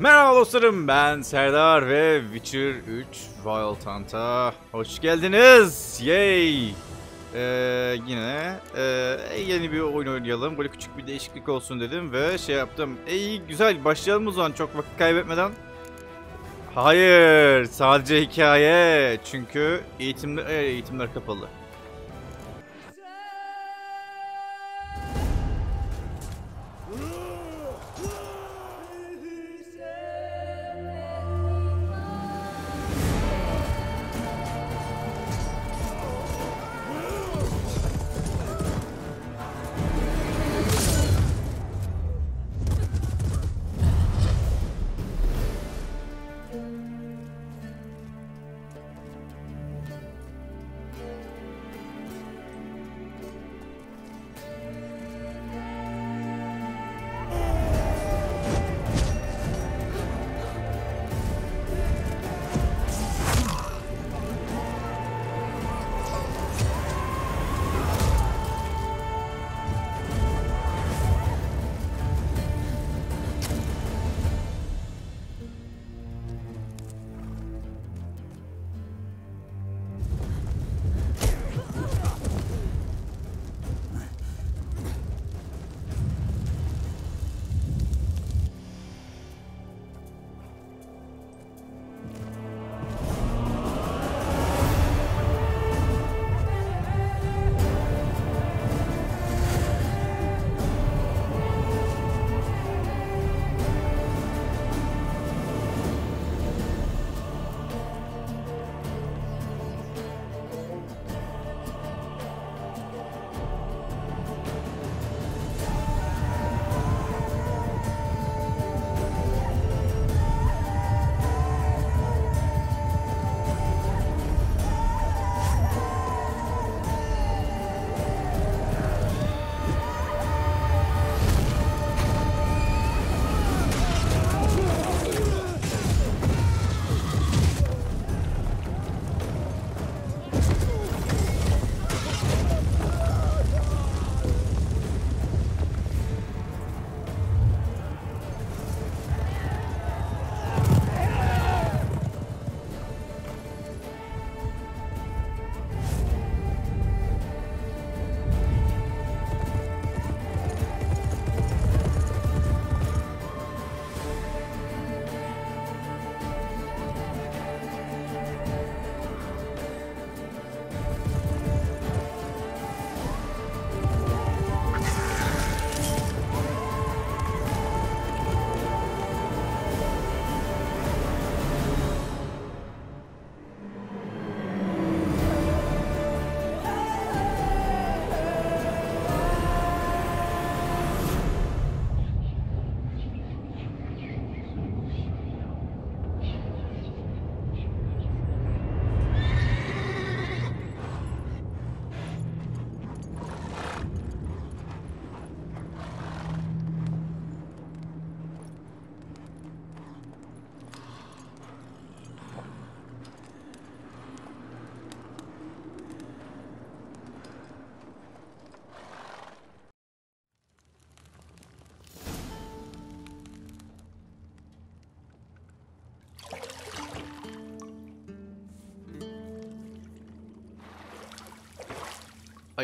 Merhaba dostlarım ben Serdar ve Witcher 3 Wild Hunt'a hoş geldiniz. Yay! Ee, yine e, yeni bir oyun oynayalım. Böyle küçük bir değişiklik olsun dedim ve şey yaptım. İyi güzel başlayalım o zaman çok vakit kaybetmeden. Hayır sadece hikaye çünkü eğitimler, e, eğitimler kapalı.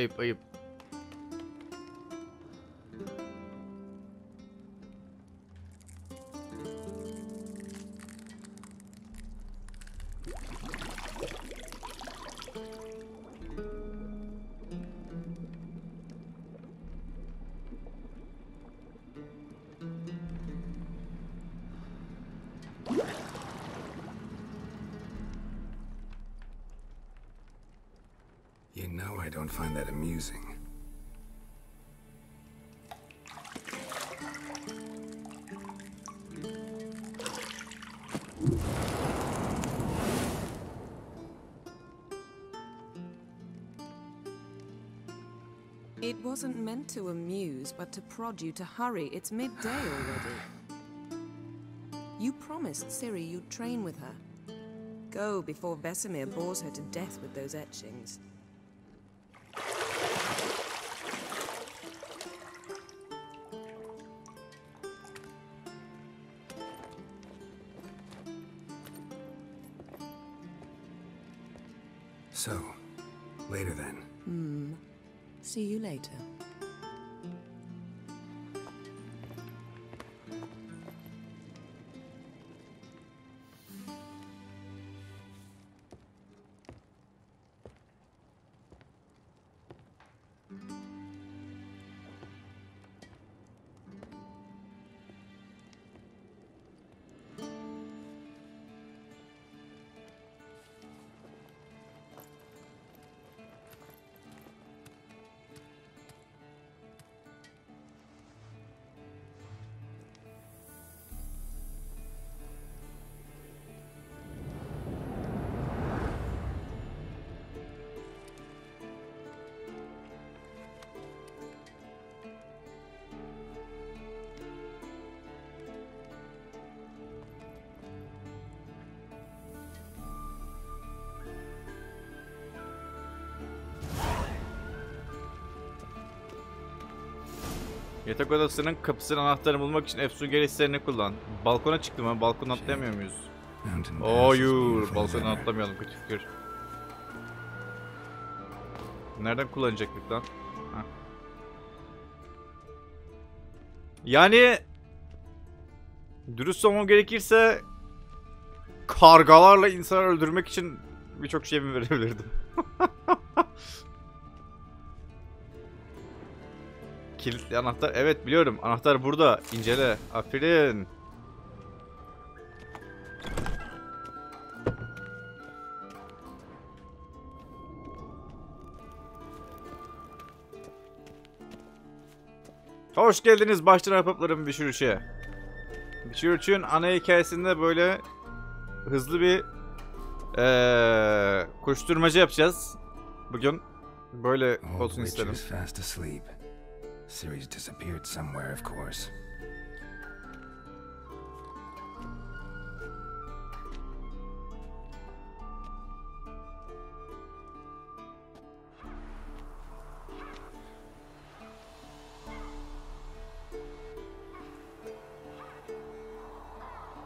Ayıp ayıp. I don't find that amusing. It wasn't meant to amuse, but to prod you to hurry. It's midday already. You promised Ciri you'd train with her. Go before Vesemir bores her to death with those etchings. Later. Yatak odasının kapısının anahtarını bulmak için Epson gereçlerini kullan. Balkona çıktım ama balkona atlayamıyor muyuz? Hayır, balkona atlamayalım kötü fikir. Nereden kullanacaktık lan? Yani dürüst olmam gerekirse kargalarla insan öldürmek için birçok şey mi verebilirdim? Kilitli anahtar. Evet biliyorum. Anahtar burada. İncele. Aferin. Hoş geldiniz baştan ahbaplarım Bişürüş'e. Bişürüş'ün ana hikayesinde böyle hızlı bir eee koşturmaca yapacağız. Bugün böyle olsun witch istedim. is fast asleep. Ciri's disappeared somewhere, of course.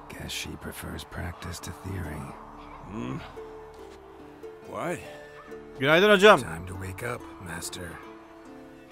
Guess she prefers practice to theory. Hmm. What? Günaydın hocam. Time to wake up, Master.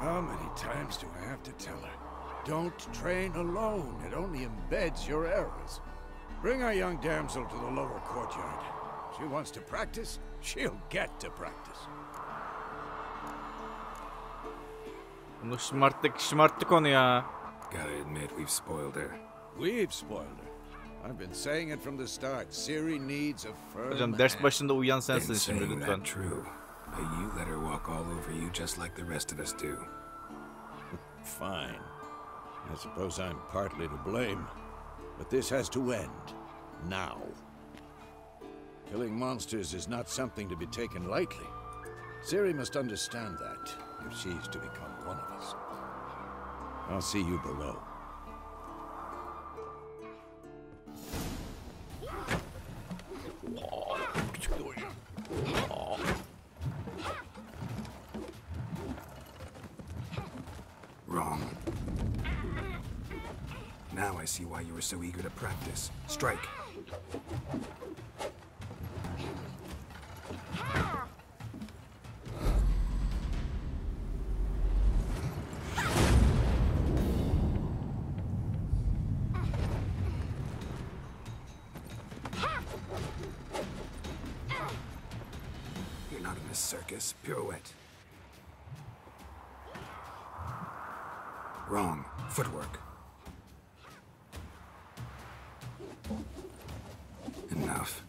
How many times do I have to tell her? Don't train alone. It only embeds your errors. Bring our young damsel to the lower courtyard. She wants to practice, she'll get to practice. Bunu şımarttık, şımarttık onu ya. Gotta admit, we've spoiled her. We've spoiled her. I've been saying it from the start. Ciri needs a firm Hocam ders hand. başında uyuyan Been sensin şimdi saying lütfen. that true. But you let her walk all over you just like the rest of us do. Fine. I suppose I'm partly to blame. But this has to end. Now. Killing monsters is not something to be taken lightly. Ciri must understand that, if she's to become one of us. I'll see you below. See why you were so eager to practice. Strike. You're not in a circus. Pirouette. Wrong. Footwork. Enough.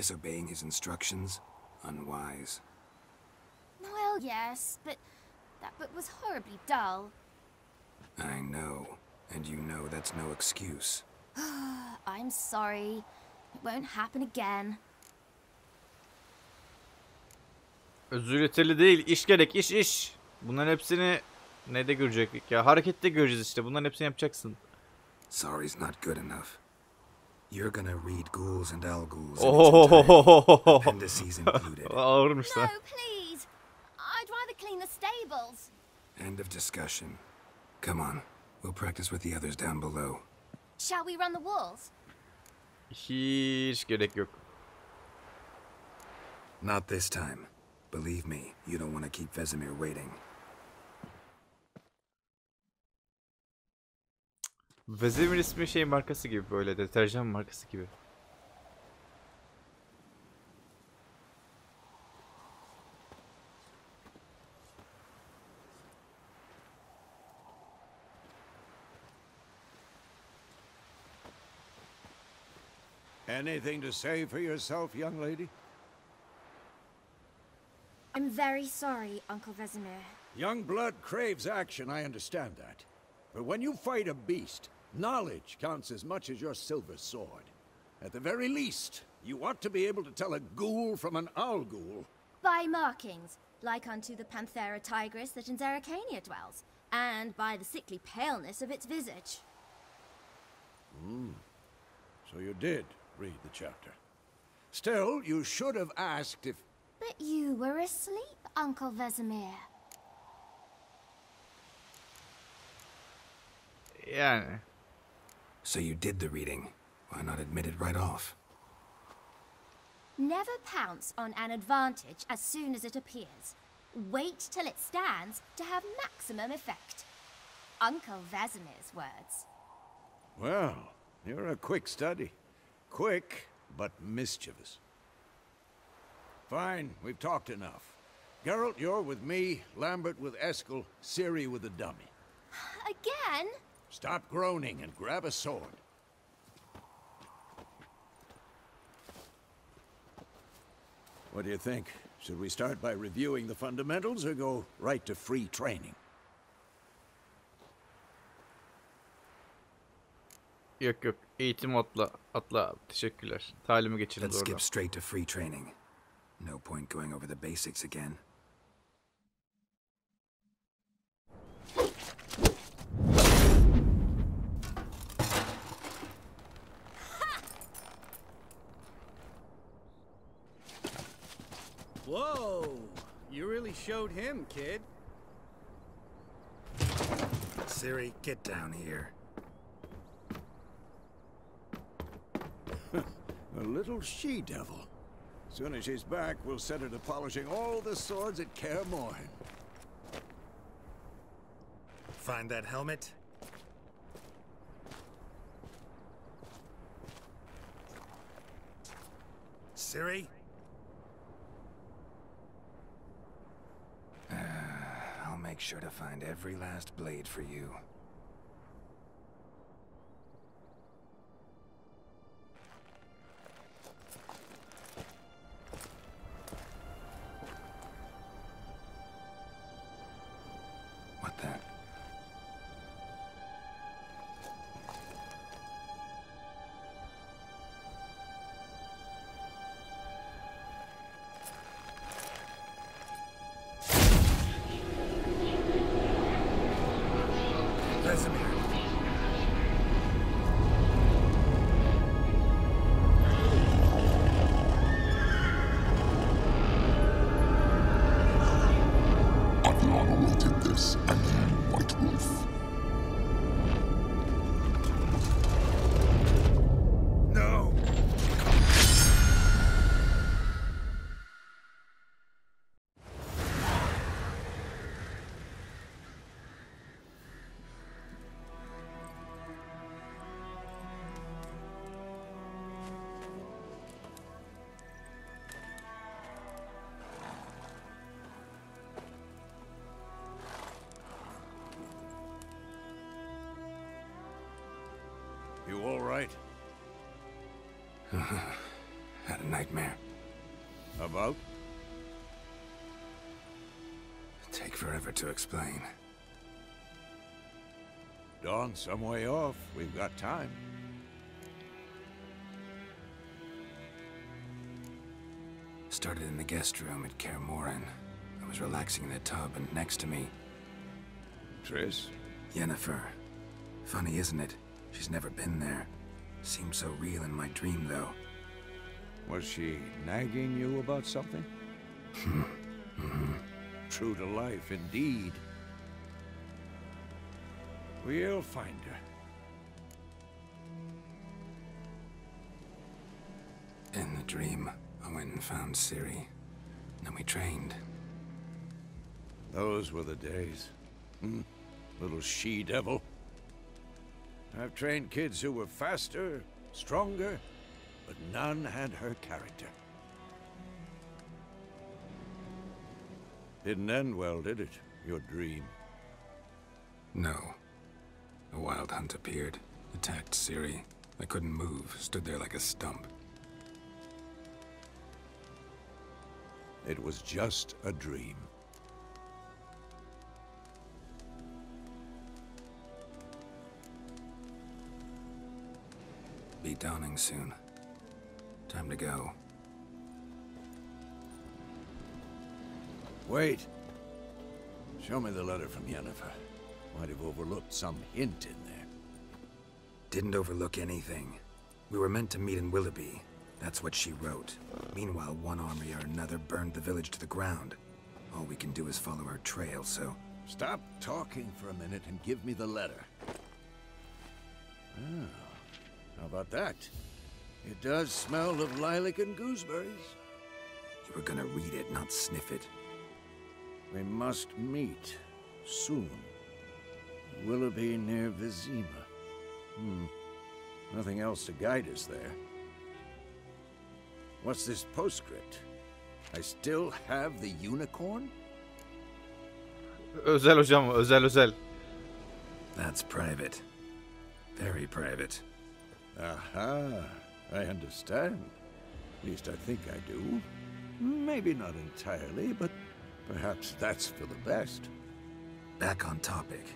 Disobeying his instructions? Unwise. Well, yes, but that book was horribly dull. I know. And you know that's no excuse. I'm sorry. It won't happen again. Özür yeterli değil. İş gerek. iş iş. Bunların hepsini ne de görecektik ya. Harekette göreceğiz işte. Bunların hepsini yapacaksın. Sorry's not good enough. You're gonna read Ghouls and Al-Ghouls in its entirety, Ohohohohoho. appendices included. Ağırmış No, please! I'd rather clean the stables. End of discussion. Come on. We'll practice with the others down below. Shall we run the walls? Hiç gerek yok. Not this time. Believe me, you don't want to keep Vesemir waiting. Vezemir ismi şey markası gibi böyle. Deterjan markası gibi. Anything to say for yourself, young lady? I'm very sorry, Uncle Vesemir. Young blood craves action, I understand that. But when you fight a beast, knowledge counts as much as your silver sword. At the very least, you ought to be able to tell a ghoul from an alghoul. By markings, like unto the Panthera tigris that in Zerrikania dwells, and by the sickly paleness of its visage. Hmm. So you did read the chapter. Still, you should have asked if... But you were asleep, Uncle Vesemir. Yani. So you did the reading. Why not admit it right off? Never pounce on an advantage as soon as it appears. Wait till it stands to have maximum effect. Uncle Vesemir's words. Well, you're a quick study. Quick, but mischievous. Fine, we've talked enough. Geralt, you're with me, Lambert with Eskel, Ciri with the dummy. Again? Stop groaning and grab a sword. What do you think? Should we start by reviewing the fundamentals or go right to free training? Yok yok. Eğitim atla. Atla. Teşekkürler. Talimi geçelim Let's skip straight to free training. No point going over the basics again. Whoa! You really showed him, kid. Ciri, get down here. A little she-devil. Soon as she's back, we'll set her to polishing all the swords at Kaer Morhen. Find that helmet? Ciri? I'll make sure to find every last blade for you. To explain. Dawn some way off. We've got time. Started in the guest room at Kaer. I was relaxing in the tub, and next to me, Triss? Yennefer. Funny, isn't it? She's never been there. Seemed so real in my dream, though. Was she nagging you about something? Mm-hmm. True to life, indeed. We'll find her. In the dream, I went and found Ciri. Then we trained. Those were the days. Hmm. Little she-devil. I've trained kids who were faster, stronger, but none had her character. Didn't end well, did it? Your dream. No. A wild hunt appeared, attacked Ciri. I couldn't move, stood there like a stump. It was just a dream. Be dawning soon. Time to go. Wait. Show me the letter from Yennefer. Might have overlooked some hint in there. Didn't overlook anything. We were meant to meet in Willoughby. That's what she wrote. Meanwhile, one army or another burned the village to the ground. All we can do is follow her trail, so... Stop talking for a minute and give me the letter. Ah, how about that? It does smell of lilac and gooseberries. You were gonna read it, not sniff it. We must meet soon. Willoughby near Vizima. Hmm. Nothing else to guide us there. What's this postscript? I still have the unicorn? Uh, özel hocam özel özel. Uh, uh, That's private. Very private. Aha, I understand. At least I think I do. Maybe not entirely, but perhaps that's for the best. Back on topic.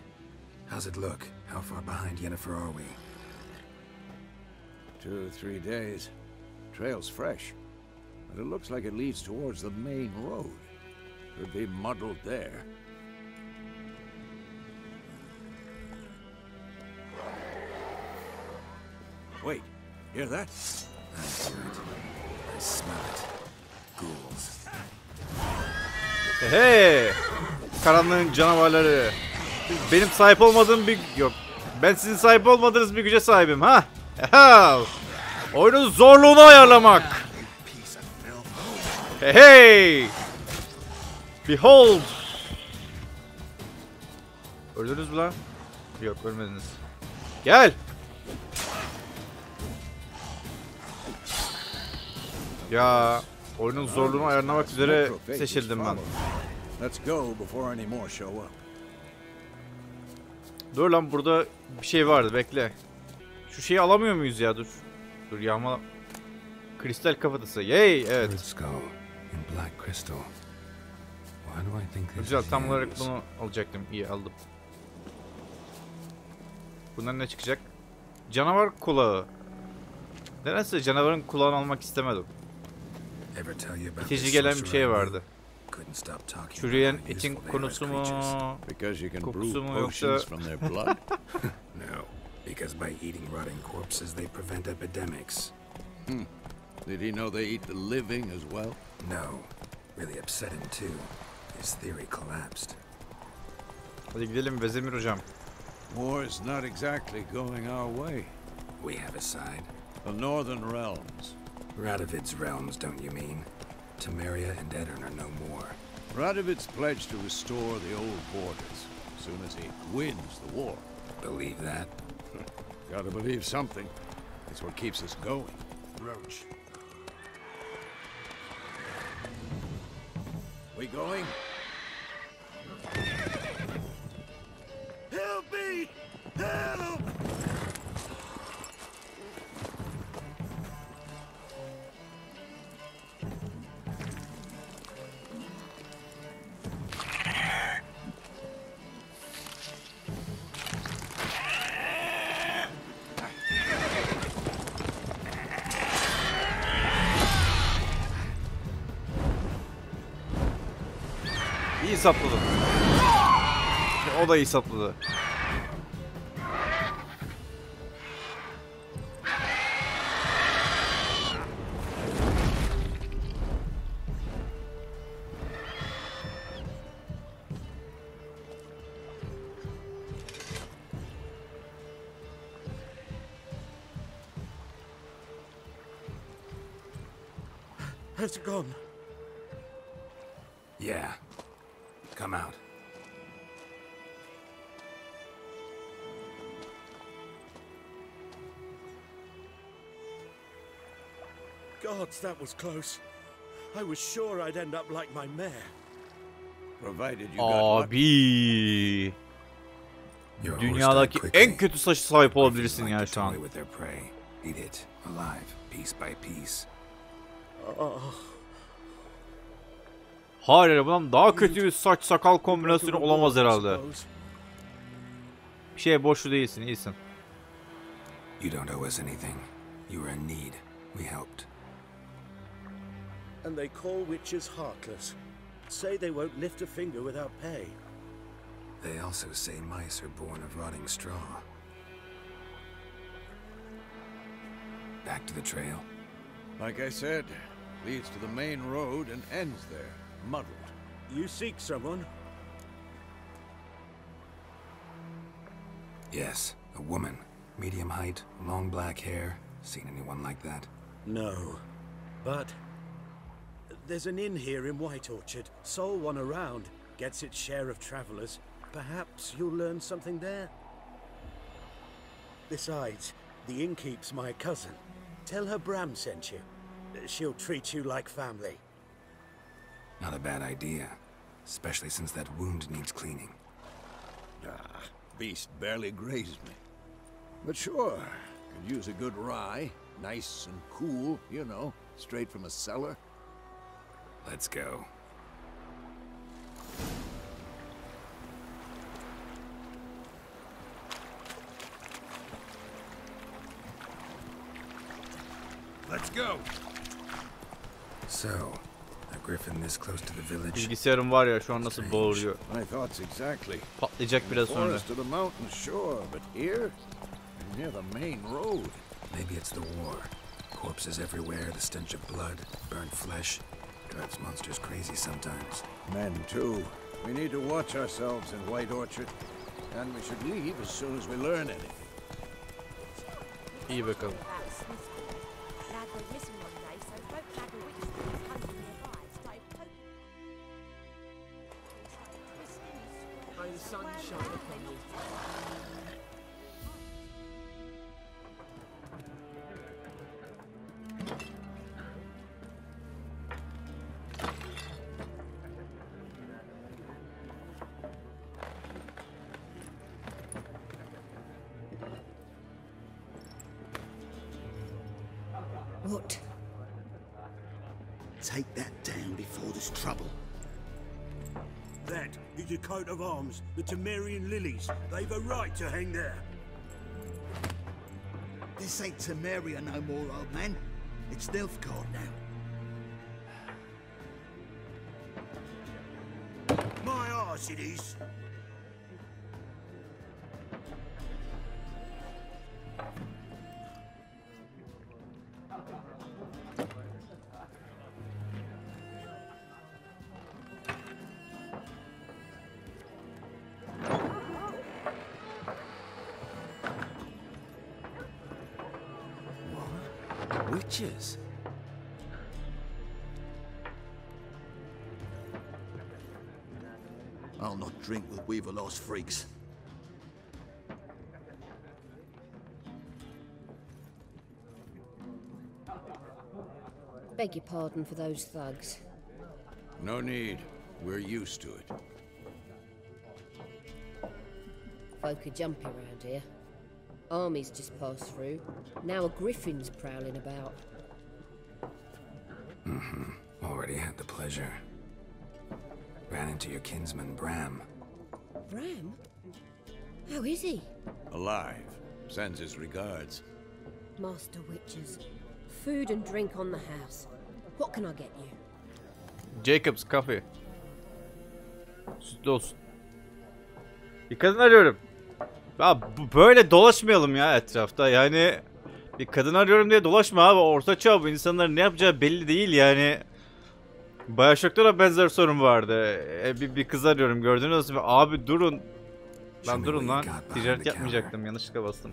How's it look? How far behind Yennefer are we? Two or three days. Trail's fresh, but it looks like it leads towards the main road. Could be muddled there. Wait, hear that? I hear it. I smell it. Ghouls. Hey! Karanlığın canavarları. Benim sahip olmadığım bir... Yok. Ben sizin sahip olmadığınız bir güce sahibim ha? Aha! Oyunun zorluğunu ayarlamak. Hey! Behold! Öldünüz mü lan? Yok ölmediniz. Gel! Ya oyunun zorluğunu ayarlamak üzere seçildim ben. Dur lan burada bir şey vardı bekle. Şu şeyi alamıyor muyuz ya dur. Dur yağma. Kristal kafatası. Yay evet. Güzel tam olarak bunu alacaktım. İyi aldım. Bundan ne çıkacak? Canavar kulağı. Nedense canavarın kulağını almak istemedim. İtici gelen bir şey I knew? vardı. Couldn't stop talking Çürüyen about how etin useful they are as konusu mu? Because you can Kokusu brew mu yoksa- potions from their blood? No, because by eating rotting corpses, they prevent epidemics. Hmm. Did he know they eat the living as well? No, really upset him too. His theory collapsed. Hadi gidelim Vezemir hocam. War is not exactly going our way. We have a side. The Northern Realms. Radovid's realms, don't you mean? Temeria and Aedirn are no more. Radovid's pledged to restore the old borders as soon as he wins the war. Believe that? Gotta believe something. It's what keeps us going. Roach. We going? Help me! Help! hesapladım. O da iyi hesapladı. Gods, that was close. I was sure I'd end up like my mare. Provided you. Abi. Dünyadaki en kötü saçı sahip olabilirsin ya şu an. Eat it alive, piece by piece. Hayır bundan daha kötü bir saç sakal kombinasyonu olamaz herhalde. Bir şeye boşlu değilsin iyisin. You don't owe us anything. You were in need. We helped. And they call witches heartless. Say they won't lift a finger without pay. They also say mice are born of rotting straw. Back to the trail. Like I said, leads to the main road and ends there, muddled. You seek someone? Yes, a woman. Medium height, long black hair. Seen anyone like that? No. But there's an inn here in White Orchard. Sole one around. Gets its share of travelers. Perhaps you'll learn something there. Besides, the innkeep's my cousin. Tell her Bram sent you. She'll treat you like family. Not a bad idea. Especially since that wound needs cleaning. Ah, beast barely grazed me. But sure, could use a good rye. Nice and cool, you know, straight from a cellar. Let's go. Let's go. So, a griffin this close to the village? Bilgisayarım var ya şu an nasıl bağırıyor. My thoughts exactly. Patlayacak biraz sonra. Forest to the mountain, shore, but here, near the main road. Maybe it's the war. Corpses everywhere, the stench of blood, burnt flesh. Drives monsters crazy sometimes. Men, too. We need to watch ourselves in White Orchard. And we should leave as soon as we learn anything. İyi bakalım. The Temerian lilies. They've a right to hang there. This ain't Temeria no more, old man. It's Nilfgaard now. My arse it is. Witches? I'll not drink with Weaverlost freaks. Beg your pardon for those thugs. No need. We're used to it. Folk are jumpy around here. Armies just passed through. Now a griffin's prowling about. Mm-hmm. Already had the pleasure. Ran into your kinsman, Bram. Bram? How is he? Alive. Sends his regards. Master Witches. Food and drink on the house. What can I get you? Jacobs Coffee. Sütlü olsun. Bir kadın arıyorum. Ya böyle dolaşmayalım ya etrafta. Yani bir kadın arıyorum diye dolaşma abi. Orta çağ bu insanların ne yapacağı belli değil yani. Bioshock'ta da benzer sorun vardı. E, bir, bir kız arıyorum gördünüz mü? Abi durun. Lan durun lan. Ticaret yapmayacaktım. Yanlışlıkla bastım.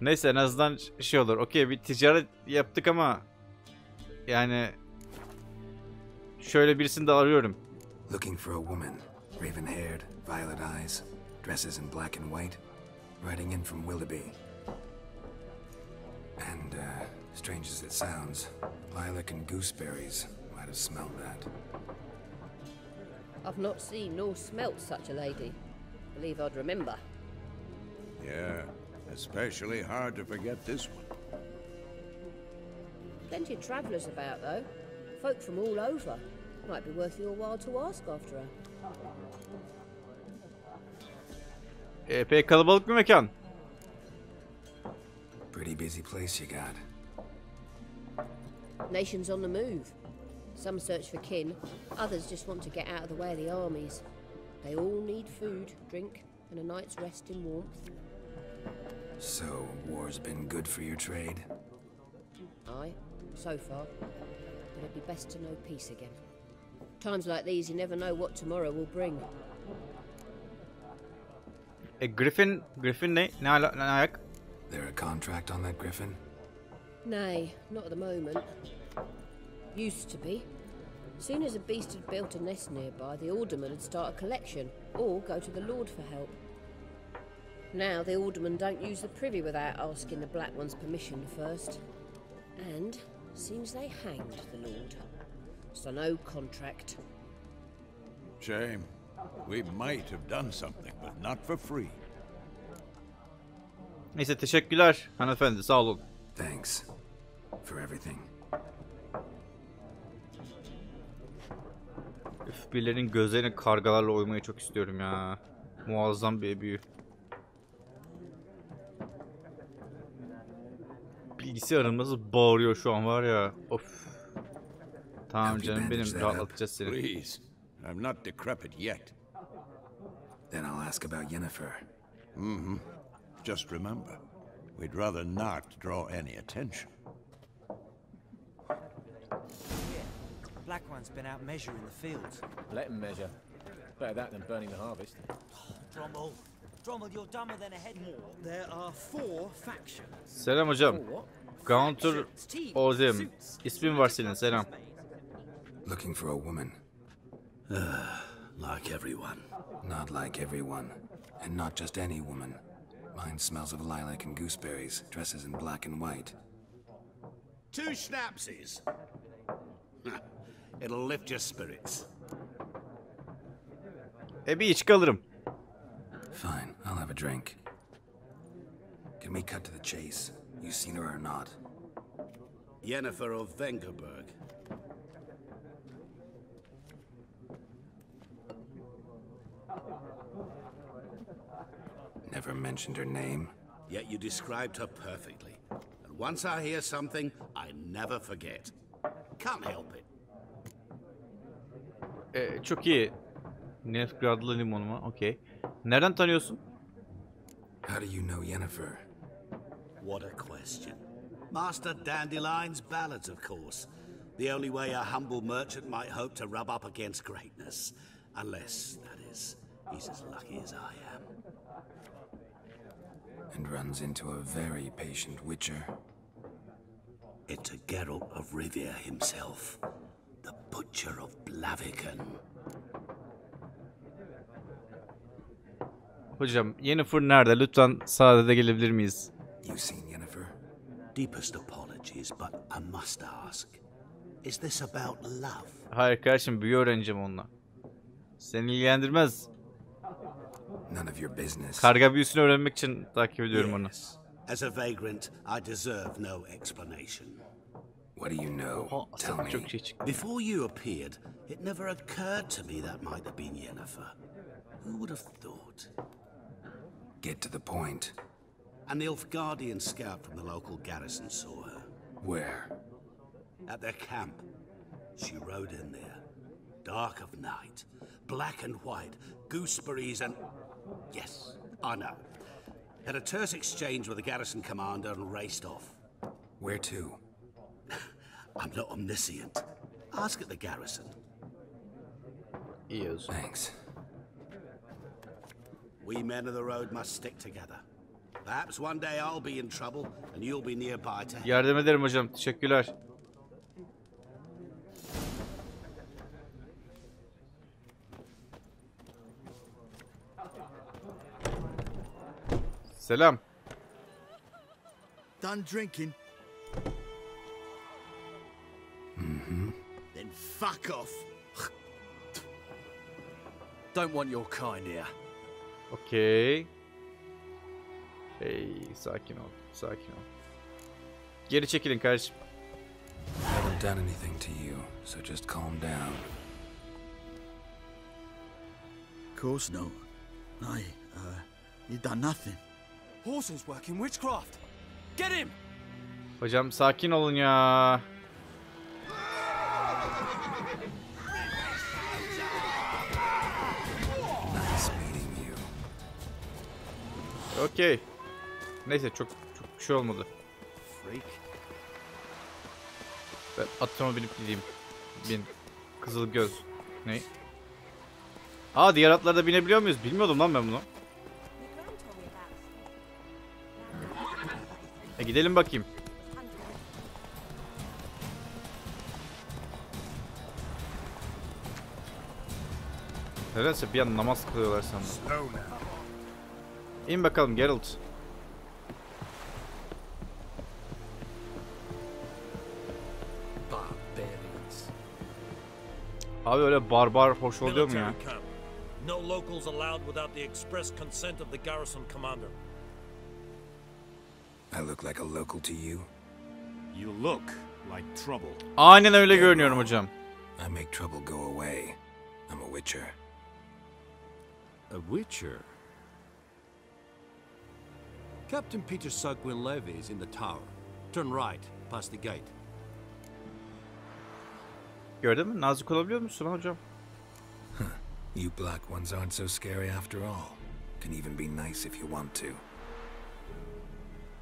Neyse en azından şey olur. Okey bir ticaret yaptık ama yani şöyle birisini de arıyorum. Looking for a woman. Raven haired, violet eyes, dresses in black and white. Riding in from Willoughby. And, uh, strange as it sounds, lilac and gooseberries might have smelled that. I've not seen nor smelt such a lady. Believe I'd remember. Yeah, especially hard to forget this one. Plenty of travellers about, though. Folk from all over. Might be worth your while to ask after her. Epey kalabalık bir mekan. Pretty busy place you got. Nations on the move. Some search for kin, others just want to get out of the way of the armies. They all need food, drink, and a night's rest in warmth. So, war's been good for your trade? Aye, so far. But it'd be best to know peace again. Times like these, you never know what tomorrow will bring. E Griffin, Griffin ne? Ne, ala. There a contract on that griffin? Nay, not at the moment. Used to be. Soon as a beast had built a nest nearby, the alderman would start a collection, or go to the lord for help. Now the alderman don't use the privy without asking the black one's permission first. And seems they hanged the lord. So no contract. Shame. We might have done something, but not for free. Neyse teşekkürler hanımefendi sağ olun. Thanks. For everything. Üf, birilerinin gözlerini kargalarla oymayı çok istiyorum ya. Muazzam bir büyü. Bilgisayarım nasıl bağırıyor şu an var ya. Of. Tamam canım benim rahatlatacağız seni. Please. I'm not decrepit yet. Then I'll ask about Yennefer. Mm-hmm. Just remember, we'd rather not draw any attention. Black one's been out measuring the fields. Let him measure. Better that than burning the harvest. Drommel. Drommel, you're dumber than a head more. There are four factions. Selam hocam. Counter Ozem. İsmin var senin selam. Looking for a woman. Like everyone. Not like everyone. And not just any woman. Mine smells of lilac and gooseberries, dresses in black and white. Two schnappsies. It'll lift your spirits. E bir içki alırım. Fine, I'll have a drink. Can we cut to the chase? You seen her or not? Yennefer of Vengerberg. Never mentioned her name. Yet you described her perfectly. And once I hear something, I never forget. Can't help it. E, çok iyi. Nefgradlı limon mu? Okey. Nereden tanıyorsun? How do you know Yennefer? What a question. Master Dandelion's ballads, of course. The only way a humble merchant might hope to rub up against greatness. Unless, that is, he's as lucky as I am. And runs into a very patient witcher. It's a Geralt of Rivia himself. The Butcher of Blaviken. Hocam Yennefer nerede? Lütfen sadede gelebilir miyiz? You seen Yennefer? Deepest apologies, but I must ask. Is this about love? Hayır kardeşim büyü öğreneceğim onunla. Seni ilgilendirmez. None of your business. Karga büyüsünü öğrenmek için takip ediyorum onu. As a vagrant, I deserve no explanation. What do you know? Oha, Tell me. çok şey çıktı. Before you appeared, it never occurred to me that might have been Yennefer. Who would have thought? Get to the point. An Nilfgaardian scout from the local garrison saw her. Where? At their camp. She rode in there. Dark of night. Black and white. Gooseberries and... Yes, I know. Had a terse exchange with the garrison commander and raced off. Where to? I'm not omniscient. Ask at the garrison. İyi o zaman. Thanks. We men of the road must stick together. Perhaps one day I'll be in trouble and you'll be nearby to. Yardım ederim hocam. Teşekkürler. Selam. Done drinking? Mm-hmm. Then fuck off. Don't want your kind here. Okay. Hey, sakin ol. Sakin ol. Geri çekilin kardeşim. I haven't done anything to you, so just calm down. Of course no. I, uh, you done nothing. Horses working witchcraft. Get him! Hocam sakin olun ya. Okey. Neyse çok çok bir şey olmadı. Ben atıma binip gideyim. Bin. Kızıl göz. Ne? Aa diğer atlarda binebiliyor muyuz? Bilmiyordum lan ben bunu. E gidelim bakayım. Nedense bir an namaz kılıyorlar sandım. İn bakalım Geralt. Abi öyle barbar hoş oluyor mu ya? No locals allowed without the express consent of the garrison commander. I look like a local to you? You look like trouble. Aynen öyle görünüyorum hocam. I make trouble go away. I'm a witcher. A witcher? Captain Peter Saar Gwynleve is in the tower. Turn right, past the gate. Gördün mü? Nazik olabiliyor musun lan hocam? You black ones aren't so scary after all. Can even be nice if you want to.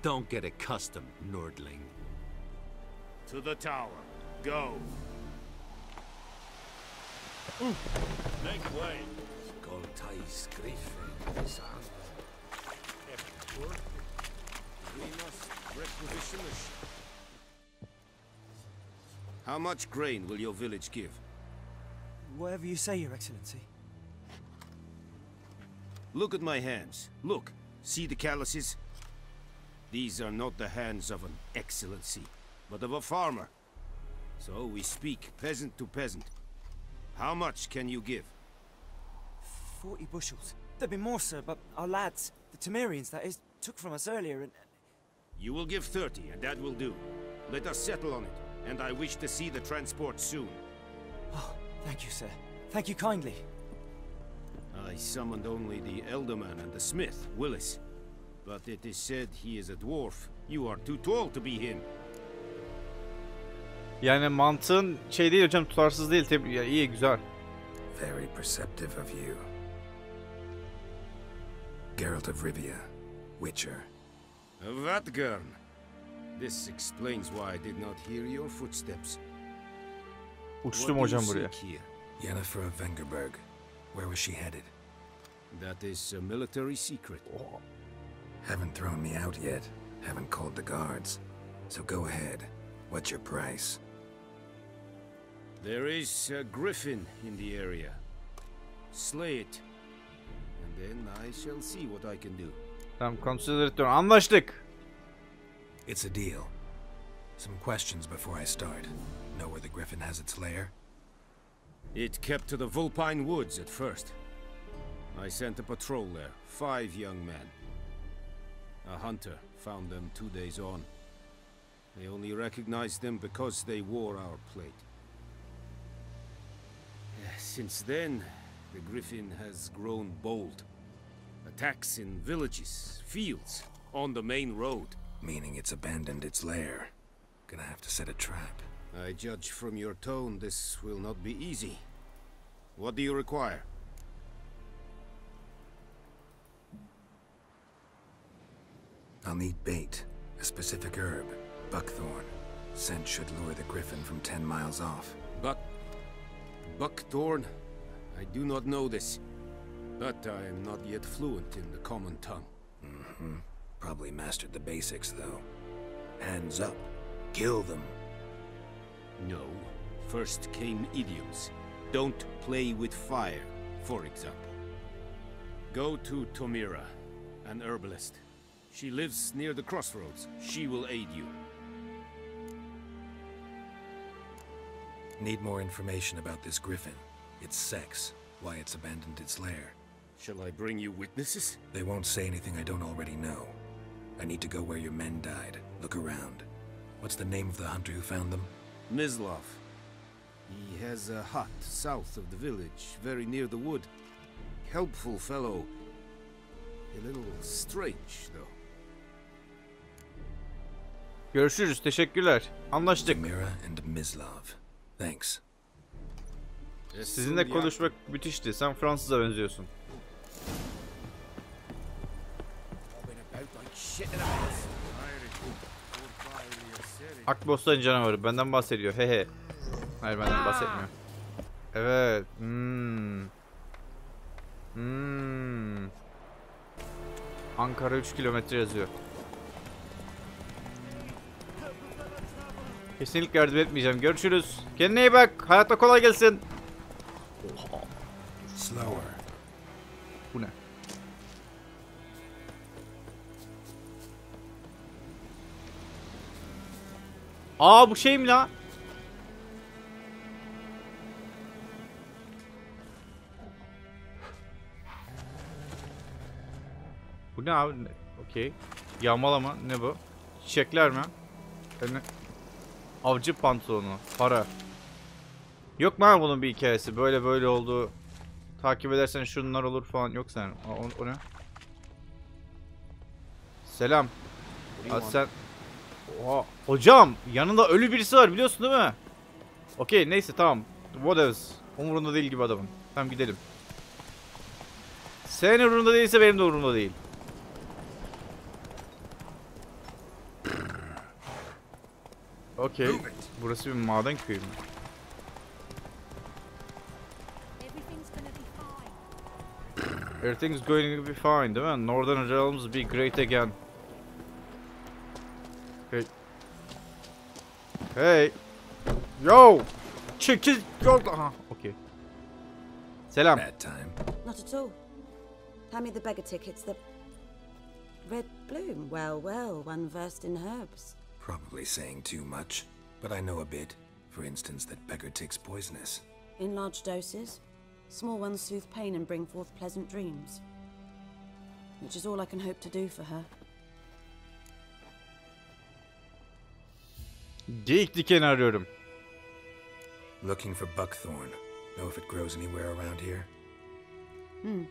Don't get accustomed, Nordling. To the tower. Go. Make way. Goltais Griffin. We must requisition a ship. How much grain will your village give? Whatever you say, Your Excellency. Look at my hands. Look. See the calluses? These are not the hands of an excellency, but of a farmer. So we speak peasant to peasant. How much can you give? Forty bushels. There'd be more, sir, but our lads, the Temerians, that is, took from us earlier and... Uh, you will give 30, and that will do. Let us settle on it, and I wish to see the transport soon. Oh, thank you, sir. Thank you kindly. I summoned only the ealdorman and the smith, Willis. But it is said he is a dwarf. You are too tall to be him. Yani mantığın şey değil hocam tutarsız değil. Tebrik ya, iyi güzel. Very perceptive of you. Geralt of Rivia, Witcher. Vatt'ghern. This explains why I did not hear your footsteps. Uçtum What do you hocam buraya. seek here? Yennefer of Vengerberg. Where was she headed? That is a military secret. Oh. Haven't thrown me out yet. Haven't called the guards. So go ahead. What's your price? There is a griffin in the area. Slay it. And then I shall see what I can do. Tamam consider it done. Anlaştık. It's a deal. Some questions before I start. Know where the griffin has its lair? It kept to the Vulpine Woods at first. I sent a patrol there, five young men. A hunter found them two days on. They only recognized them because they wore our plate. Eh, since then, the Griffin has grown bold. Attacks in villages, fields, on the main road. Meaning it's abandoned its lair. Gonna have to set a trap. I judge from your tone this will not be easy. What do you require? I'll need bait, a specific herb, buckthorn. Scent should lure the griffin from ten miles off. Buck... Buckthorn? I do not know this. But I am not yet fluent in the common tongue. Mm-hmm. Probably mastered the basics, though. Hands up. Kill them. No. First came idioms. Don't play with fire, for example. Go to Tomira, an herbalist. She lives near the crossroads. She will aid you. Need more information about this griffin. Its sex, why it's abandoned its lair. Shall I bring you witnesses? They won't say anything I don't already know. I need to go where your men died. Look around. What's the name of the hunter who found them? Mislav. He has a hut south of the village, very near the wood. Helpful fellow. A little strange, though. Görüşürüz. Teşekkürler. Anlaştık. Mira and Mislav. Thanks. Sizinle konuşmak müthişti. Sen Fransız'a benziyorsun. Akbostan canavarı benden bahsediyor. Hehe. Hayır benden bahsetmiyor. Evet. Hmm. Hmm. Ankara 3 kilometre yazıyor. Kesinlikle yardım etmeyeceğim. Görüşürüz. Kendine iyi bak. Hayatta kolay gelsin. Slower. Bu ne? Aa bu şey mi la? Bu ne abi? Okey. Yağmalama. Ne bu? Çiçekler mi? Yani avcı pantolonu. Para. Yok mu bunun bir hikayesi? Böyle böyle oldu. Takip edersen şunlar olur falan. Yok sen. O, o- o ne? Selam. Hadi sen... Oha. Hocam yanında ölü birisi var biliyorsun değil mi? Okey neyse tamam. Whatever. Umurunda değil gibi adamın. Tamam gidelim. Senin umurunda değilse benim de umurumda değil. Okey. Burası bir maden köyü mü? Everything's gonna be fine. Everything's going to be fine değil mi? Northern Realms be great again. Hey. Hey. Yo. Çekil yol. Aha. Okey. Selam. Bad time. Not at all. Hand me the beggar tickets. The red bloom. Well, well, one versed in herbs. Probably saying too much, but I know a bit. For instance, that beggar tick's poisonous. In large doses. Small ones soothe pain and bring forth pleasant dreams. Which is all I can hope to do for her. Geyik dikeni arıyorum. Looking for buckthorn. Know if it grows anywhere around here? Hmm.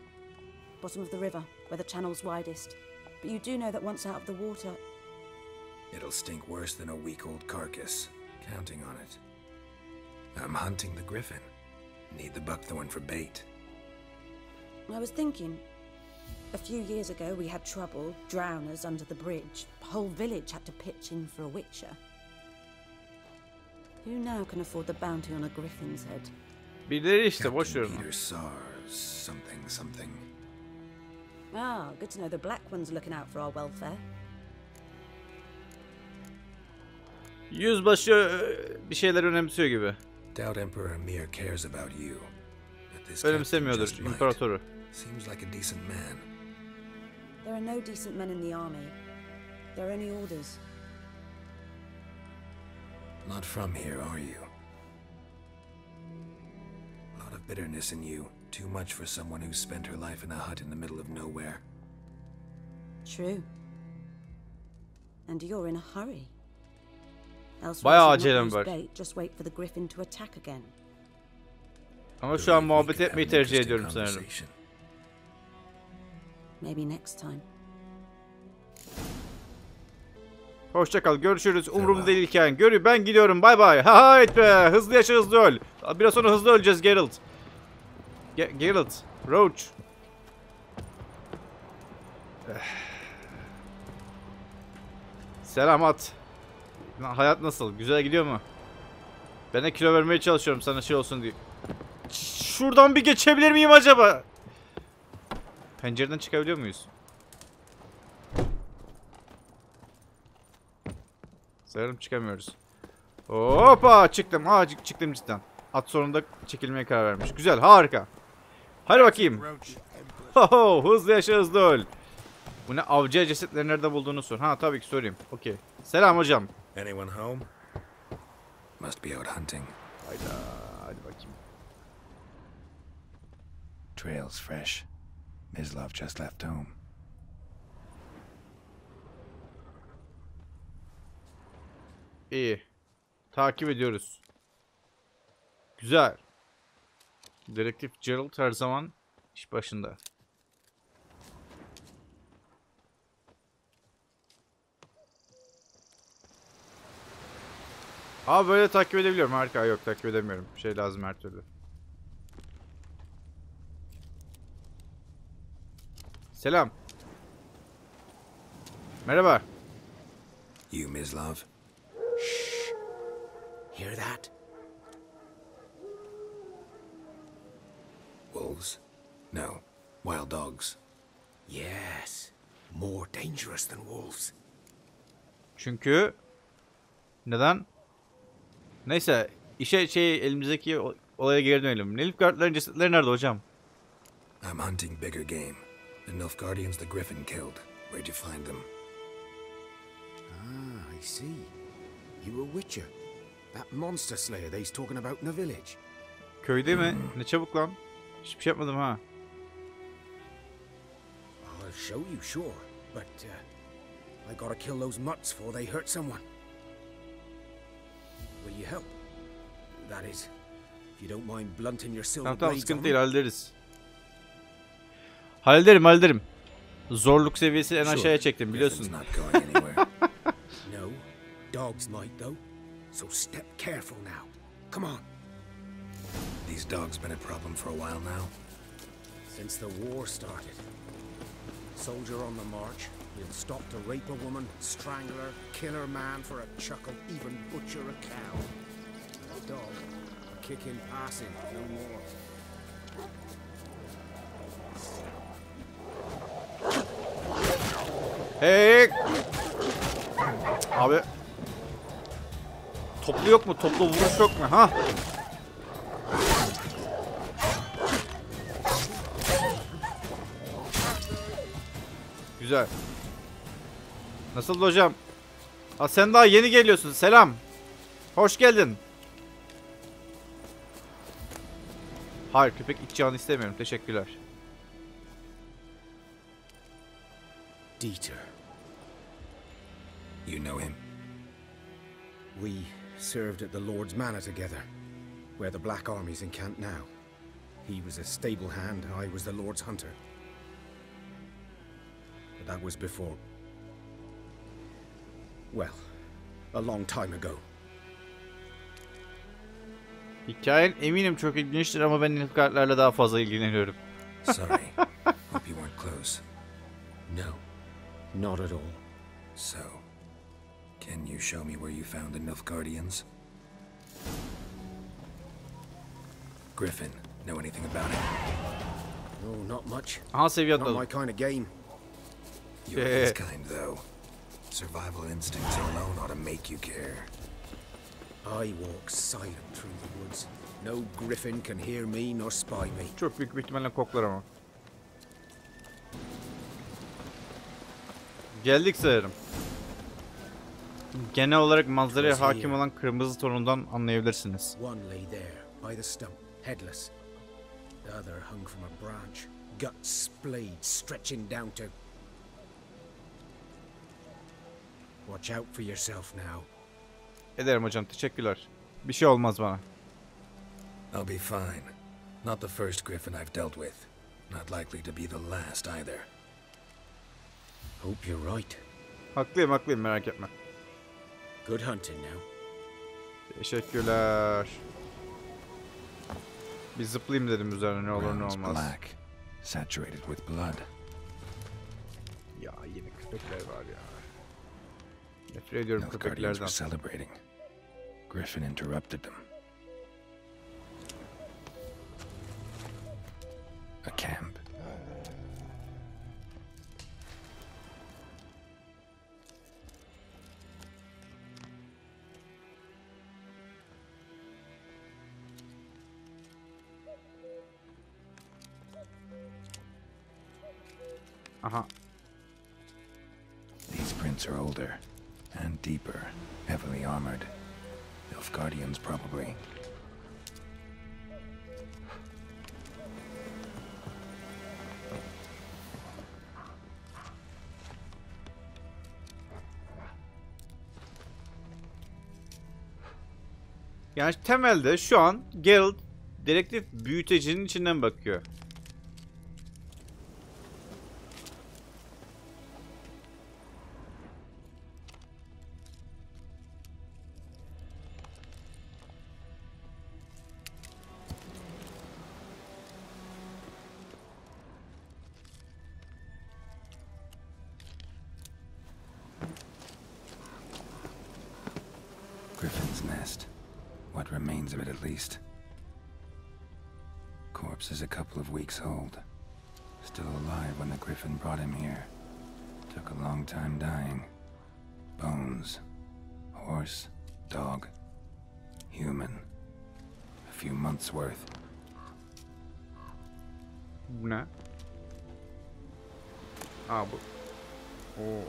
Bottom of the river, where the channel's widest. But you do know that once out of the water, It'll stink worse than a week-old carcass. Counting on it. I'm hunting the griffin. Need the buckthorn for bait. I was thinking. A few years ago, we had trouble, drowners under the bridge. The whole village had to pitch in for a witcher. Who now can afford the bounty on a griffin's head? Birileri işte boş ver Captain onu. Peter Sars, something, something. Ah, good to know the Black One's looking out for our welfare. Yüzbaşı bir şeyler önemsiyor gibi. Doubt Emperor Emhyr cares about you. But this captain Önemsemiyordur just might. imparatoru. Seems like a decent man. There are no decent men in the army. There are only orders. Not from here, are you? A lot of bitterness in you. Too much for someone who spent her life in a hut in the middle of nowhere. True. And you're in a hurry. Bayağı acelem var. bait, just wait for the griffin to attack again. Ama şu an muhabbet etmeyi tercih ediyorum sanırım. Maybe next time. Hoşça kal. Görüşürüz. Umurumda değil hikayen. Görü ben gidiyorum. Bay bay. Ha hayt be. Hızlı yaşa hızlı öl. Biraz sonra hızlı öleceğiz Geralt. Ge Geralt. Roach. Eh. Hayat nasıl? Güzel gidiyor mu? Ben de kilo vermeye çalışıyorum sana şey olsun diye. Şuradan bir geçebilir miyim acaba? Pencereden çıkabiliyor muyuz? Sanırım çıkamıyoruz. Hoppa çıktım. Ha çık- çıktım cidden. At sonunda çekilmeye karar vermiş. Güzel harika. Hadi bakayım. Ho hızlı yaşa hızlı öl. Bu ne avcı cesetleri nerede bulduğunu sor. Ha tabii ki sorayım. Okey. Selam hocam. Anyone home? Must be out hunting. Hayda hadi bakayım. Trail's fresh. Mislav just left home. İyi. Takip ediyoruz. Güzel. Dedektif Gerald her zaman iş başında. Aa böyle takip edebiliyorum. Harika. Yok takip edemiyorum. Şey lazım her türlü. Selam. Merhaba. You, Mislav? Hear that? Wolves? No. Wild dogs. Yes. More dangerous than wolves. Çünkü neden? Neyse işe şey elimizdeki olaya geri dönelim. Nilfgaardların cesetleri nerede hocam? I'm hunting bigger game. The Nilfgaardians the Griffin killed. Where'd you find them? Ah, I see. You were Witcher. That monster slayer they's talking about in the village. Köyde mi? Ne çabuk lan. Hiçbir şey yapmadım ha. I'll show you, sure. But, uh, I gotta kill those mutts before they hurt someone. Will you help? That is, if you don't mind blunting your silver Tamam tamam blades sıkıntı değil hallederiz. Hallederim hallederim. Zorluk seviyesi en aşağıya çektim biliyorsun. No, dogs might though. So step careful now. Come on. These dogs been a problem for a while now. Since the war started. Soldier on the march, he'll stop to rape a woman, strangle her, kill her man for a chuckle, even butcher a cow. A dog, a kick in passing, no more. Hey! Abi. Toplu yok mu? Toplu vuruş yok mu? Ha? Güzel. Nasıl hocam? Ha sen daha yeni geliyorsun. Selam. Hoş geldin. Hayır köpek iç canı istemiyorum. Teşekkürler. Dieter. You know him? We served at the Lord's Manor together, where the Black Army's encamped now. He was a stable hand, I was the Lord's hunter. But that was before. Well, a long time ago. Hikayen eminim çok ilginçtir ama ben Nilfgaardlarla daha fazla ilgileniyorum. Sorry. Hope you weren't close. No, not at all. So, can you show me where you found the Nilfgaardians? Griffin, know anything about it? No, not much. Aha seviye Not atladım. my kind of game. You're his eh. kind, though. Survival instincts alone ought to make you care. I walk silent through the woods. No griffin can hear me nor spy me. Çok büyük bir ihtimalle koklar ama. Geldik sanırım. Genel olarak manzaraya hakim olan kırmızı tonundan anlayabilirsiniz. One lay there, by the stump, headless. The other hung from a branch, guts splayed, stretching down to. Watch out for yourself now. Ederim hocam teşekkürler. Bir şey olmaz bana. I'll be fine. Not the first Griffin I've dealt with. Not likely to be the last either. Hope you're right. Haklıyım haklıyım merak etme. Good hunting now. Teşekkürler. Bir zıplayayım dedim üzerine ne olur ne olmaz. black, saturated with blood. Ya yine köpekler var ya. Nefret ediyorum Nilfgaardians köpeklerden. were celebrating. Griffin interrupted them. A camp. Yani temelde şu an Geralt dedektif büyütecinin içinden bakıyor. Months worth. Bu ne? Aa bu. Oo.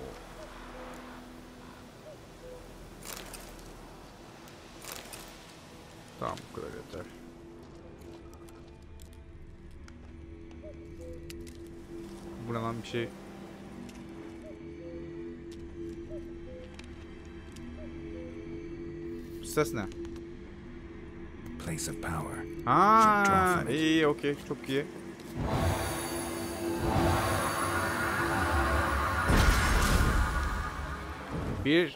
Tamam bu kadar yeter. Bu ne lan bir şey. Ses ne? Place of power. İyi iyi okey çok iyi. Bir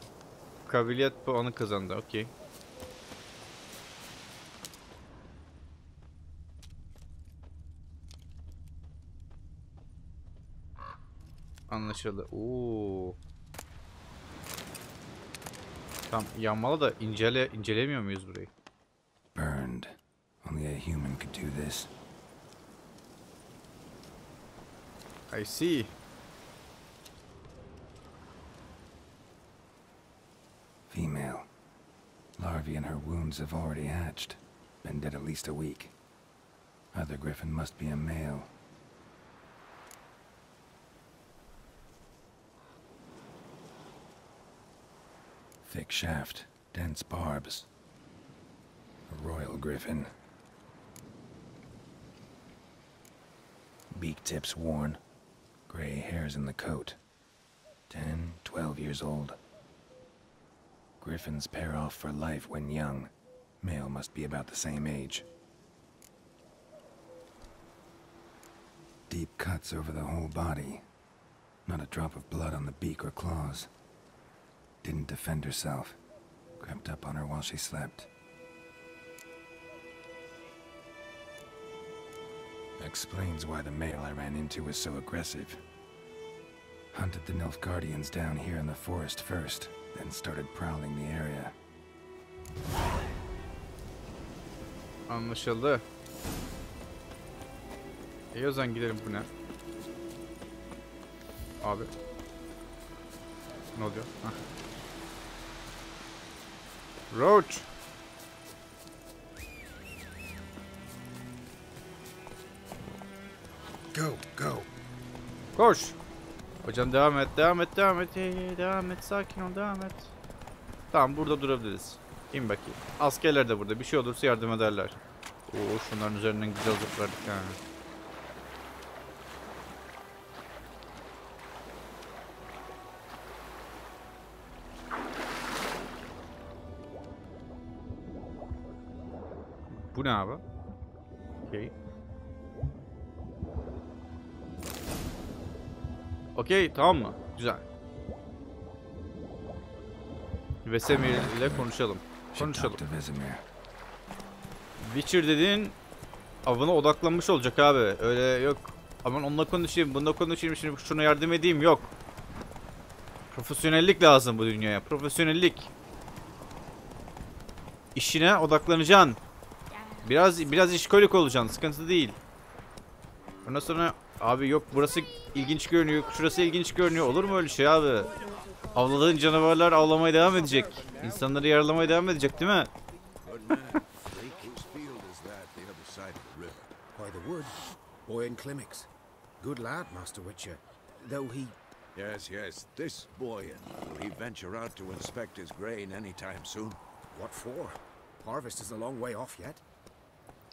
kabiliyet puanı kazandı. Okey. Anlaşıldı. Oo. Tam yanmalı da incele incelemiyor muyuz burayı? Do this. I see. Female. Larvae in her wounds have already hatched. Been dead at least a week. Other griffin must be a male. Thick shaft, dense barbs. A royal griffin. Beak tips worn. Gray hairs in the coat. Ten, twelve years old. Griffins pair off for life when young. Male must be about the same age. Deep cuts over the whole body. Not a drop of blood on the beak or claws. Didn't defend herself. Crept up on her while she slept. Explains why the male I ran into was so aggressive. Hunted the Nilfgaardians down here in the forest first, then started prowling the area. Ah, Anlaşıldı. İyi o zaman gidelim bu ne? Abi. Ne oluyor? Roach. Go, go. Koş. Hocam devam et, devam et, devam et. Devam et, sakin ol, devam et. Tamam, burada durabiliriz. İn bakayım. Askerler de burada. Bir şey olursa yardım ederler. Oo, şunların üzerinden güzel zıplardık ha. Bu ne abi? Okey. Okey tamam mı? Güzel. Vesemir ile konuşalım. Konuşalım. Witcher dediğin avına odaklanmış olacak abi. Öyle yok. Aman onunla konuşayım, bununla konuşayım, şimdi şuna yardım edeyim. Yok. Profesyonellik lazım bu dünyaya. Profesyonellik. İşine odaklanacaksın. Biraz biraz işkolik olacaksın. Sıkıntı değil. Ondan sonra abi yok burası ilginç görünüyor. Şurası ilginç görünüyor. Olur mu öyle şey abi? Avladığın canavarlar avlamaya devam edecek. İnsanları yaralamaya devam edecek değil mi? Good lad, Master Witcher. Though he Yes, yes, this Boyan. Will he venture out to inspect his grain anytime soon? What for? Harvest is a long way off yet.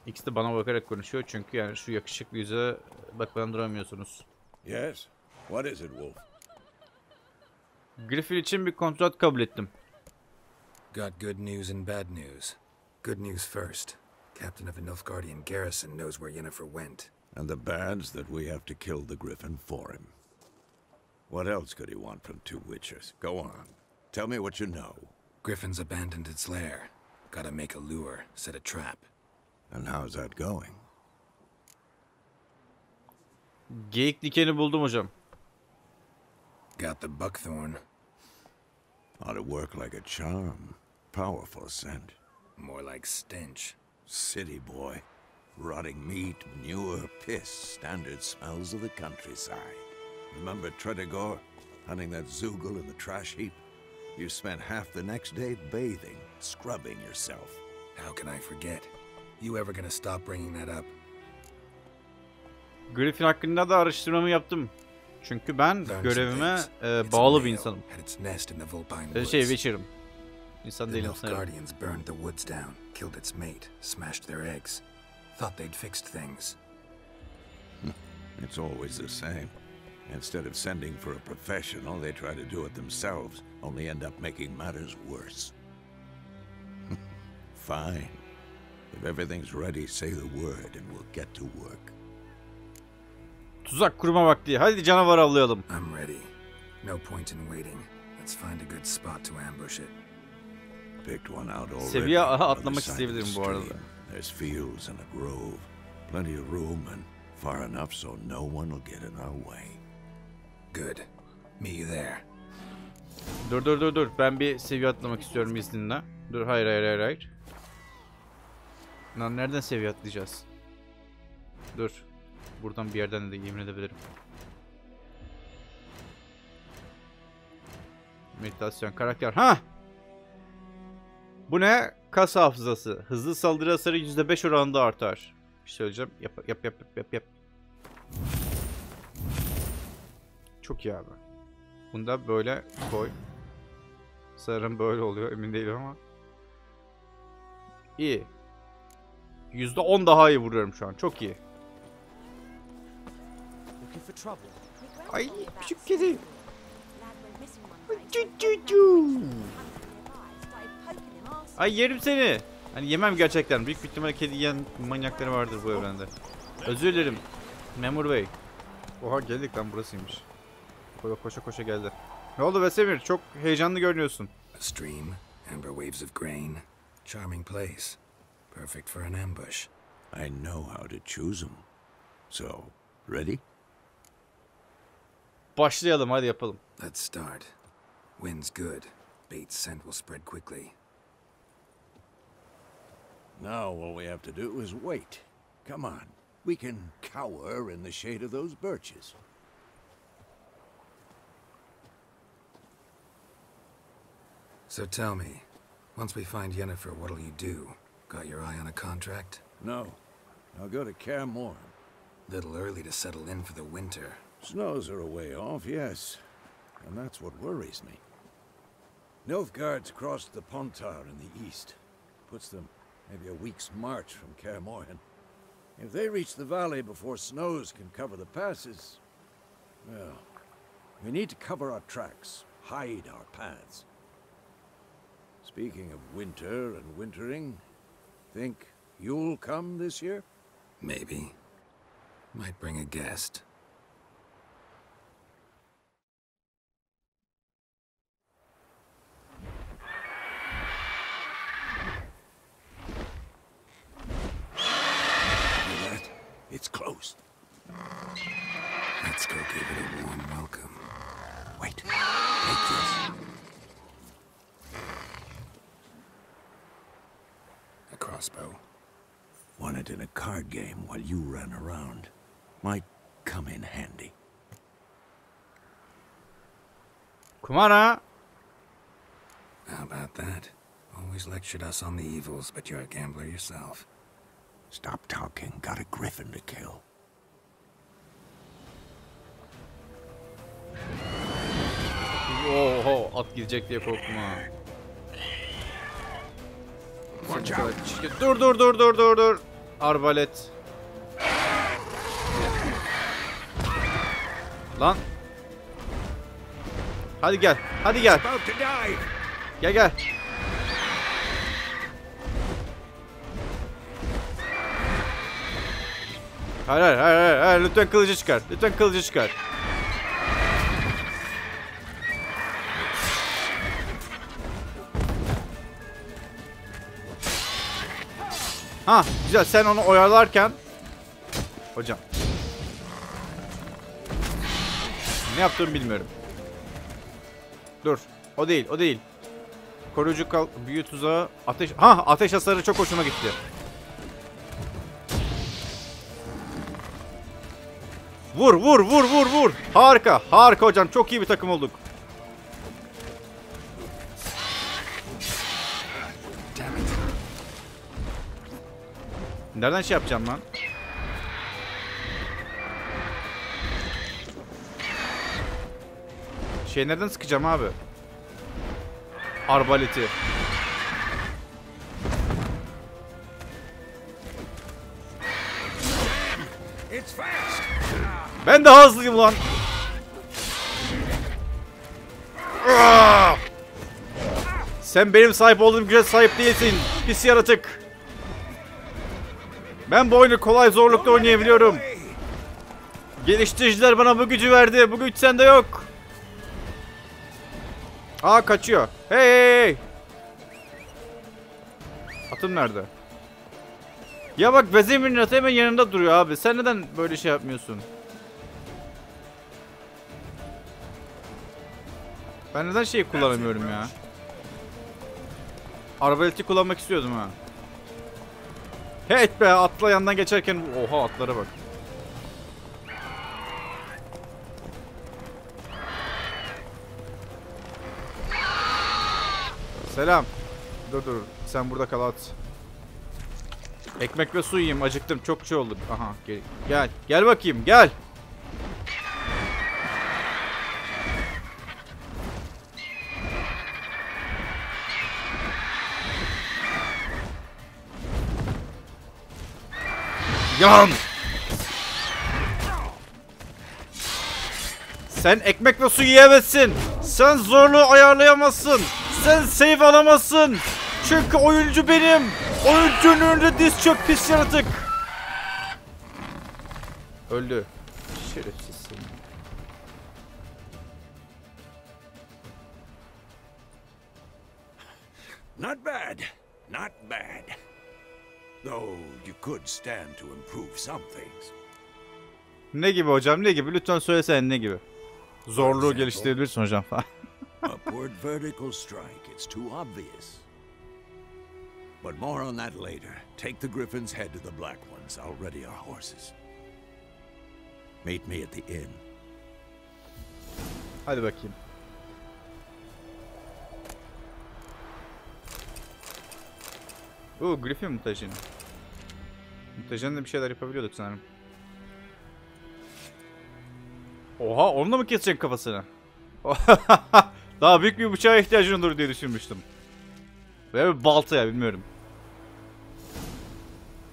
İkisi de bana bakarak konuşuyor çünkü yani şu yakışıklı yüze bakmadan duramıyorsunuz. Yes. What is it, Wolf? Griffin için bir kontrat kabul ettim. Got good news and bad news. Good news first. Captain of a Nilfgaardian garrison knows where Yennefer went. And the bad's that we have to kill the Griffin for him. What else could he want from two witchers? Go on. Tell me what you know. Griffin's abandoned its lair. Gotta make a lure, set a trap. And how's that going? Geyik dikeni buldum hocam. Got the buckthorn. Ought to work like a charm. Powerful scent. More like stench. City boy. Rotting meat, manure, piss, standard smells of the countryside. Remember Tretogor? Hunting that zeugl in the trash heap? You spent half the next day bathing, scrubbing yourself. How can I forget? You ever gonna stop bringing that up? Griffin hakkında da araştırmamı yaptım. Çünkü ben Learn some görevime e, bağlı a bir male, insanım. Had its nest in the Vulpine E, şey Witcher'ım. İnsan The değilim sanırım. Nilfgaardians burned the woods down, killed its mate, smashed their eggs. Thought they'd fixed things. Hmm. It's always the same. Instead of sending for a professional, they try to do it themselves, only end up making matters worse. Fine. If everything's ready, say the word and we'll get to work. Tuzak kurma vakti. Hadi canavar avlayalım. I'm ready. No point in waiting. Let's find a good spot to ambush it. Picked one out already. Seviye on the atlamak isteyebilirim bu arada. stream. There's fields and a grove. Plenty of room and far enough so no one will get in our way. Good. Meet you there. Dur dur dur dur. Ben bir seviye atlamak istiyorum izninle. Dur hayır hayır hayır hayır. Lan nereden seviye atlayacağız? Dur. Buradan bir yerden de yemin edebilirim. Meditasyon karakter. Ha! Bu ne? Kas hafızası. Hızlı saldırı hasarı %5 oranında artar. Bir şey söyleyeceğim. Yap yap yap yap yap yap. Çok iyi abi. Bunda böyle koy. Sanırım böyle oluyor emin değilim ama. İyi. %10 daha iyi vuruyorum şu an. Çok iyi. Ay küçük kedi. Ay yerim seni. Hani yemem gerçekten. Büyük bir ihtimalle kedi yiyen manyakları vardır bu evrende. Özür dilerim. Memur bey. Oha geldik lan burasıymış. Koşa koşa koşa geldi. Ne oldu Vesemir? Çok heyecanlı görünüyorsun. A stream, amber waves of grain. Charming place. Perfect for an ambush. I know how to choose them. So, ready? Başlayalım hadi yapalım. Let's start. Wind's good. Bait's scent will spread quickly. Now all we have to do is wait. Come on. We can cower in the shade of those birches. So tell me, once we find Yennefer, what'll you do? Got your eye on a contract? No. I'll go to Kaer Little early to settle in for the winter. Snows are a way off, yes. And that's what worries me. Nilfgaard's crossed the Pontar in the east. Puts them maybe a week's march from Kaer Morhen. If they reach the valley before snows can cover the passes, well, we need to cover our tracks, hide our paths. Speaking of winter and wintering, think You'll come this year? Maybe. Might bring a guest. It's close. Let's go give it a warm welcome. Wait. Take this. A crossbow. Won it in a card game while you ran around. Might come in handy. Kumara. How about that? Always lectured us on the evils, but you're a gambler yourself. Stop talking. Got a griffin to kill. Oho at gidecek diye korktum ha. Dur dur dur dur dur dur. Arbalet. Lan. Hadi gel. Hadi gel. Gel gel. Hayır hayır hayır, hayır. lütfen kılıcı çıkar. Lütfen kılıcı çıkar. Ha güzel. Sen onu oyalarken Hocam. Ne yaptığımı bilmiyorum. Dur. O değil o değil. Koruyucu kal büyü tuzağı ateş Ha ateş hasarı çok hoşuma gitti. Vur vur vur vur vur. Harika harika hocam. Çok iyi bir takım olduk Nereden şey yapacağım lan? Şey nereden sıkacağım abi? Arbaleti. Ben daha hızlıyım lan. Sen benim sahip olduğum güce sahip değilsin. Pis yaratık. Ben bu oyunu kolay zorlukta oynayabiliyorum. Geliştiriciler bana bu gücü verdi. Bu güç sende yok. Aa kaçıyor. Hey hey hey. Atım nerede? Ya bak Vezemir'in atı hemen yanında duruyor abi. Sen neden böyle şey yapmıyorsun? Ben neden şeyi kullanamıyorum ya? Arbaleti kullanmak istiyordum ha. Evet be atla yandan geçerken oha atlara bak. Selam. Dur dur sen burada kal at. Ekmek ve su yiyeyim acıktım çok şey oldu. Aha gel, gel bakayım gel. Yan. Sen ekmek ve su yiyemezsin. Sen zorluğu ayarlayamazsın. Sen save alamazsın. Çünkü oyuncu benim. Oyuncunun önünde diz çök pis yaratık. Öldü. Şerefsizsin. Though you could stand to improve some things. Ne gibi hocam ne gibi? Lütfen söylesene ne gibi? Zorluğu geliştirebilirsin hocam falan. Upward vertical strike. It's too obvious. But more on that later. Take the Griffin's head to the Black Ones. I'll ready our horses. Meet me at the inn. Hadi bakayım. Oo Griffin mutajini. Mutajin'le bir şeyler yapabiliyorduk sanırım. Oha onunla mı keseceksin kafasını? Daha büyük bir bıçağa ihtiyacın olur diye düşünmüştüm. Veya bir baltaya bilmiyorum.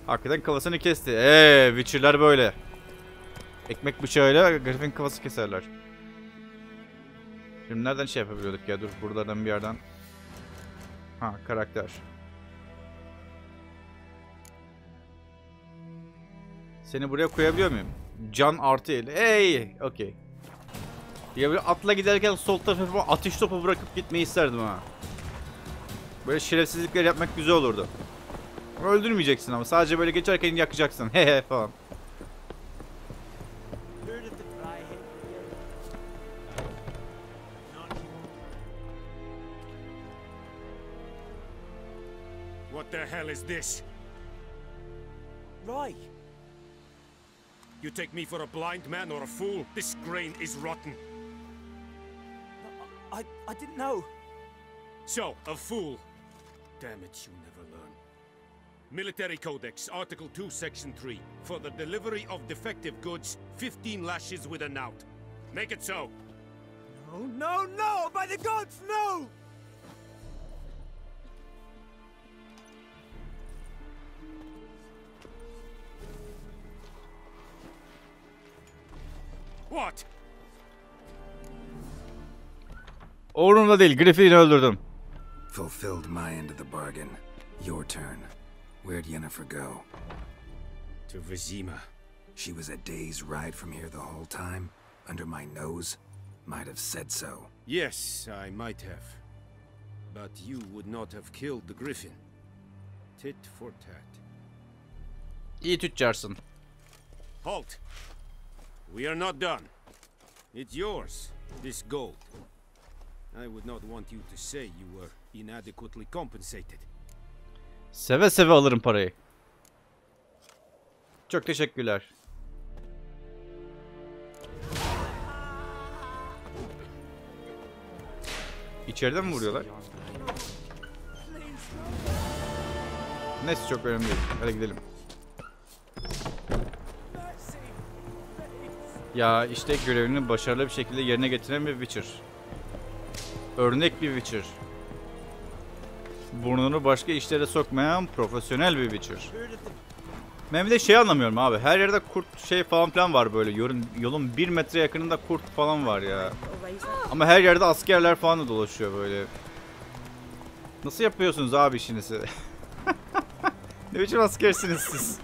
Hakikaten kafasını kesti. Eee Witcher'lar böyle. Ekmek bıçağıyla Griffin kafası keserler. Şimdi nereden şey yapabiliyorduk ya? Dur buradan bir yerden. Ha karakter. Seni buraya koyabiliyor muyum? Can artı el. Hey, okey. Ya böyle atla giderken sol tarafa atış topu bırakıp gitmeyi isterdim ha. Böyle şerefsizlikler yapmak güzel olurdu. Öldürmeyeceksin ama sadece böyle geçerken yakacaksın. Hehe falan. What the hell is this? Right. You take me for a blind man or a fool? This grain is rotten. I, I didn't know. So, a fool. Damn it, you never learn. Military Codex, Article 2, Section 3. For the delivery of defective goods, 15 lashes with a knout. Make it so. No, no, no! By the gods, no! What? Umurumda değil. Griffin'i öldürdüm. Fulfilled my end of the bargain. Your turn. Where'd Yennefer go? To Vizima. She was a day's ride from here the whole time? Under my nose? Might have said so. Yes, I might have. But you would not have killed the griffin. Tit for tat. İyi tüccarsın. Halt! We are not done. It's yours, this gold. I would not want you to say you were inadequately compensated. Seve seve alırım parayı. Çok teşekkürler. İçeriden mi vuruyorlar? Neyse çok önemli değil. Hadi gidelim. Ya işte görevini başarılı bir şekilde yerine getiren bir Witcher. Örnek bir Witcher. Burnunu başka işlere sokmayan profesyonel bir Witcher. Ben bir de şey anlamıyorum abi. Her yerde kurt şey falan filan var böyle. Yolun, yolun bir metre yakınında kurt falan var ya. Ama her yerde askerler falan da dolaşıyor böyle. Nasıl yapıyorsunuz abi işinizi? ne biçim askersiniz siz?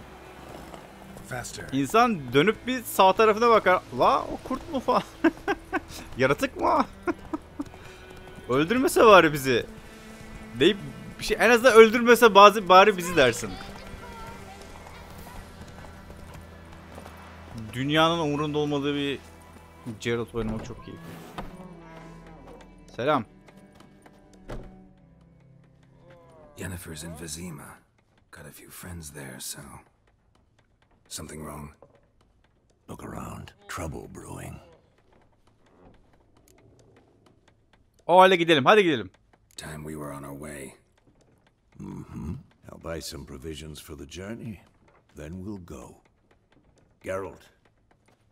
Faster. İnsan dönüp bir sağ tarafına bakar. La o kurt mu falan? Yaratık mı? Öldürmese bari bizi. Deyip bir şey en azından öldürmese bazı bari bizi dersin. Dünyanın umurunda olmadığı bir Geralt oynamak çok iyi. Selam. Yennefer's in Vizima. Got a few friends there, so... Something wrong? Look around. Trouble brewing. O halde gidelim. Hadi gidelim. Time we were on our way. Mm-hmm. I'll buy some provisions for the journey. Then we'll go. Geralt,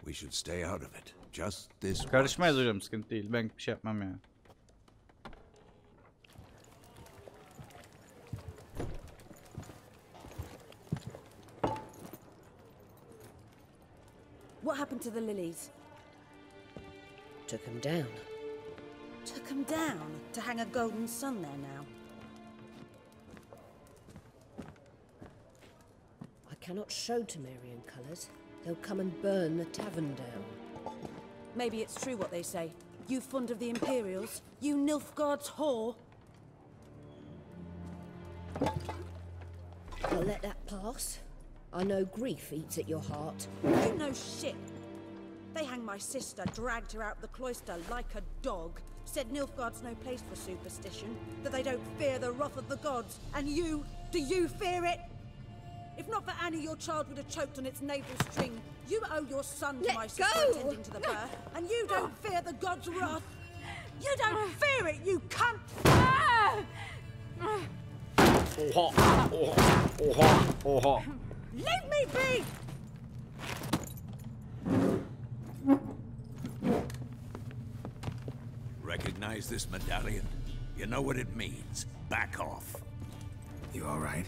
we should stay out of it. Just this Karışmayız hocam sıkıntı değil. Ben bir şey yapmam ya. What happened to the lilies? Took him down. Took them down to hang a golden sun there now. I cannot show Temerian colours. They'll come and burn the tavern down. Maybe it's true what they say. You fond of the Imperials? You Nilfgaard's whore? I'll let that pass. I know grief eats at your heart. You know shit. They hanged my sister, dragged her out the cloister like a dog. Said Nilfgaard's no place for superstition, that they don't fear the wrath of the gods. And you, do you fear it? If not for Annie, your child would have choked on its navel string. You owe your son to Let my sister go! attending to the birth, and you don't oh. fear the gods' oh. wrath. You don't oh. fear it, you cunt! Oha! Oha! Oha! Oha! Leave me be! Recognize this medallion? You know what it means. Back off. You alright?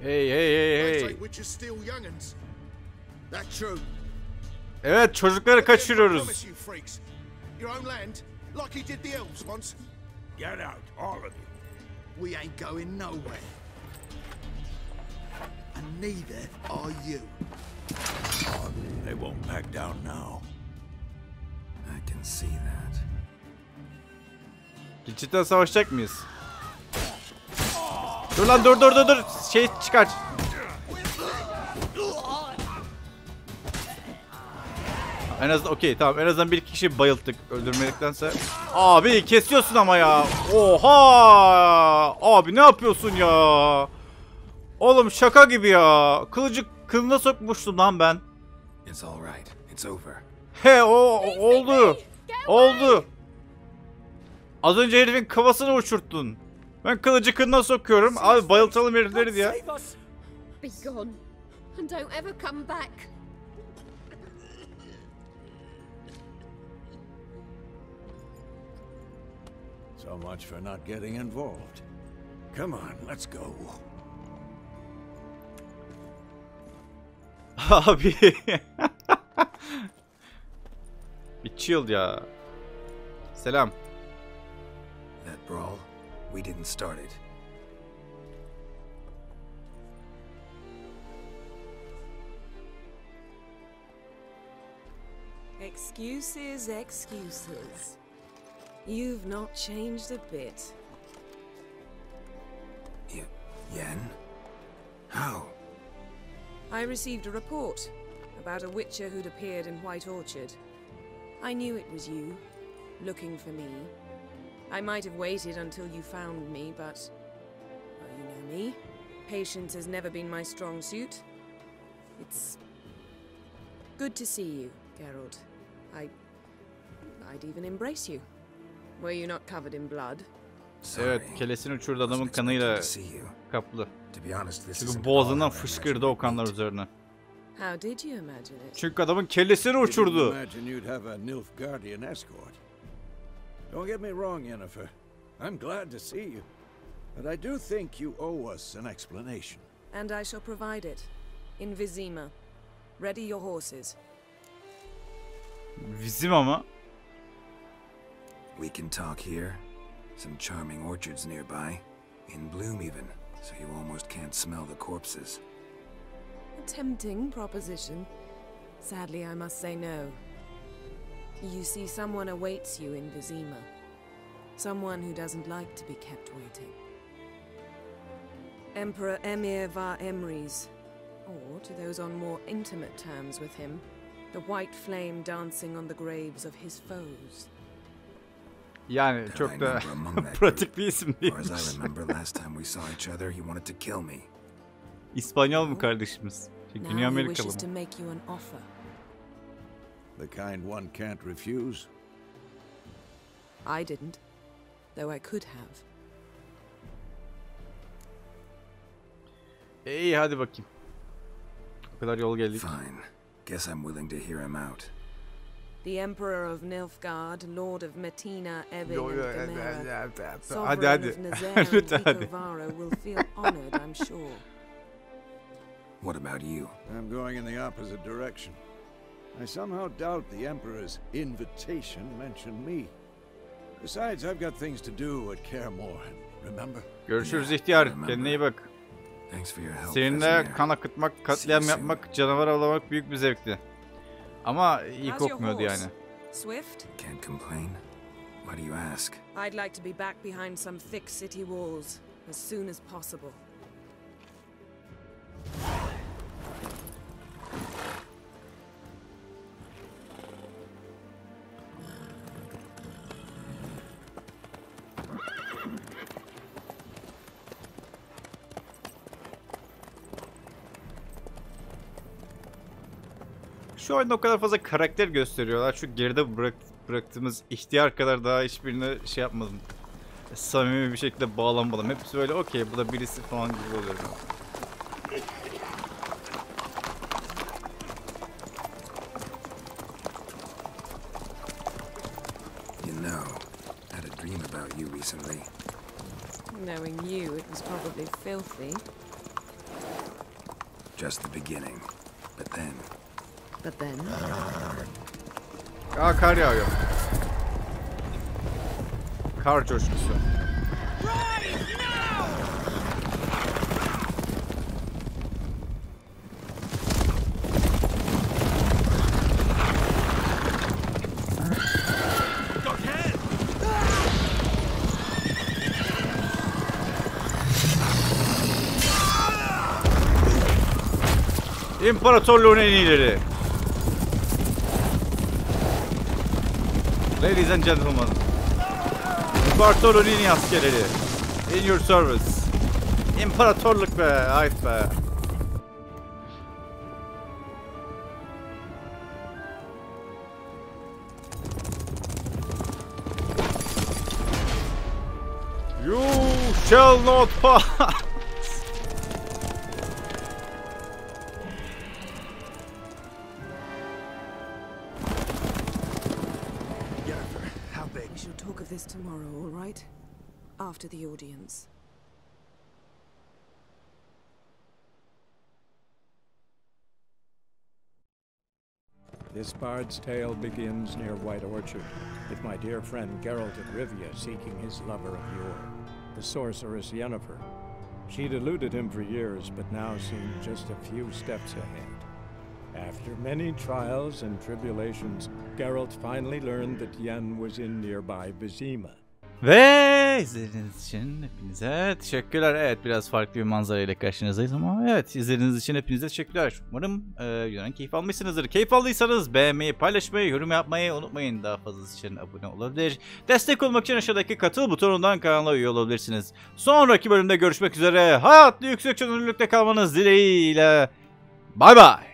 Hey hey hey They hey. take witches steal young'uns. That true. Evet çocukları Promise kaçırıyoruz. you freaks. Your own land, like he did the elves once. Get out, all of you. We ain't going nowhere. And neither are you. They won't back down now. Cidden savaşacak mıyız? Dur lan dur dur dur dur. Şey çıkar. En azından okey tamam en azından bir kişi bayılttık öldürmediktense. Abi kesiyorsun ama ya. Oha! Abi ne yapıyorsun ya? Oğlum şaka gibi ya. Kılıcı kılına sokmuştum lan ben. It's all right. It's over. He o oldu. Oldu. Az önce herifin kafasını uçurttun. Ben kılıcı kılına sokuyorum. Abi bayıltalım herifleri diye. Be gone. And don't ever come back. So much for not getting involved. Come on, let's go. Abi. Bir chill ya. Selam. That brawl, we didn't start it. Excuses, excuses. You've not changed a bit. Y Yen? How? I received a report about a witcher who'd appeared in White Orchard. I knew it was you, looking for me. I might have waited until you found me, but... Well, you know me. Patience has never been my strong suit. It's... good to see you, Geralt. I... I'd even embrace you. Were you not covered in blood? Evet, kelesini uçurdu adamın kanıyla kaplı. To be honest, this Çünkü isn't boğazından fışkırdı o kanlar üzerine. How did you imagine it? Çünkü adamın kellesini uçurdu. imagine you'd have a Nilfgaardian escort. Don't get me wrong, Yennefer. I'm glad to see you. But I do think you owe us an explanation. And I shall provide it. In Vizima. Ready your horses. Bizim ama. We can talk here. Some charming orchards nearby. In bloom even, so you almost can't smell the corpses. A tempting proposition. Sadly, I must say no. You see, someone awaits you in Vizima. Someone who doesn't like to be kept waiting. Emperor Emhyr var Emreis. Or, to those on more intimate terms with him, the white flame dancing on the graves of his foes. Yani That I çok da number among that pratik bir isim Or as I remember last time we saw each other, he wanted to kill me. İspanyol mu kardeşimiz? Çünkü Güney Now he Amerikalı wishes to mı? make you an offer. The kind one can't refuse. I didn't, though I could have. İyi hadi bakayım. O kadar yol geldik. Fine. Guess I'm willing to hear him out. The Emperor of Nilfgaard, Lord of Metina, Evin, and Gamera, hadi, Sovereign hadi. of Nazaire and hadi. Vicovaro will feel honored, I'm sure. What about you? I'm going in the opposite direction. I somehow doubt the Emperor's invitation mentioned me. Besides, I've got things to do at Kaer Morhen, remember? Görüşürüz ihtiyar. Kendine iyi bak. Thanks for your help. Seninle Vesemir. kan akıtmak, katliam yapmak, canavar avlamak büyük bir zevkti. Ama iyi How's your kokmuyordu horse? yani. Swift? Can't complain. Why do you ask? I'd like to be back behind some thick city walls as soon as possible. Şu oyunda o kadar fazla karakter gösteriyorlar. Şu geride bırak, bıraktığımız ihtiyar kadar daha hiçbirine şey yapmadım. Samimi bir şekilde bağlanmadım. Hepsi böyle okey bu da birisi falan gibi oluyor. You know, I had a dream about you recently. Knowing you, it was probably filthy. Just the beginning. But then, But then... Aa kar yağıyor. Kar coşkusu. İmparatorluğun en iyileri. Ladies and gentlemen. İyi askerleri. In your service. İmparatorluk be. Ayıp be. You shall not pass. After the audience. This bard's tale begins near White Orchard, with my dear friend Geralt of Rivia seeking his lover of yore, the sorceress Yennefer. She'd eluded him for years, but now seemed just a few steps ahead. After many trials and tribulations, Geralt finally learned that Yen was in nearby Vizima. Ve izlediğiniz için hepinize teşekkürler. Evet biraz farklı bir manzara ile karşınızdayız ama evet izlediğiniz için hepinize teşekkürler. Umarım e, videodan keyif almışsınızdır. Keyif aldıysanız beğenmeyi, paylaşmayı, yorum yapmayı unutmayın. Daha fazlası için abone olabilir. Destek olmak için aşağıdaki katıl butonundan kanala üye olabilirsiniz. Sonraki bölümde görüşmek üzere. Hayatlı yüksek çözünürlükte kalmanız dileğiyle. Bay bay.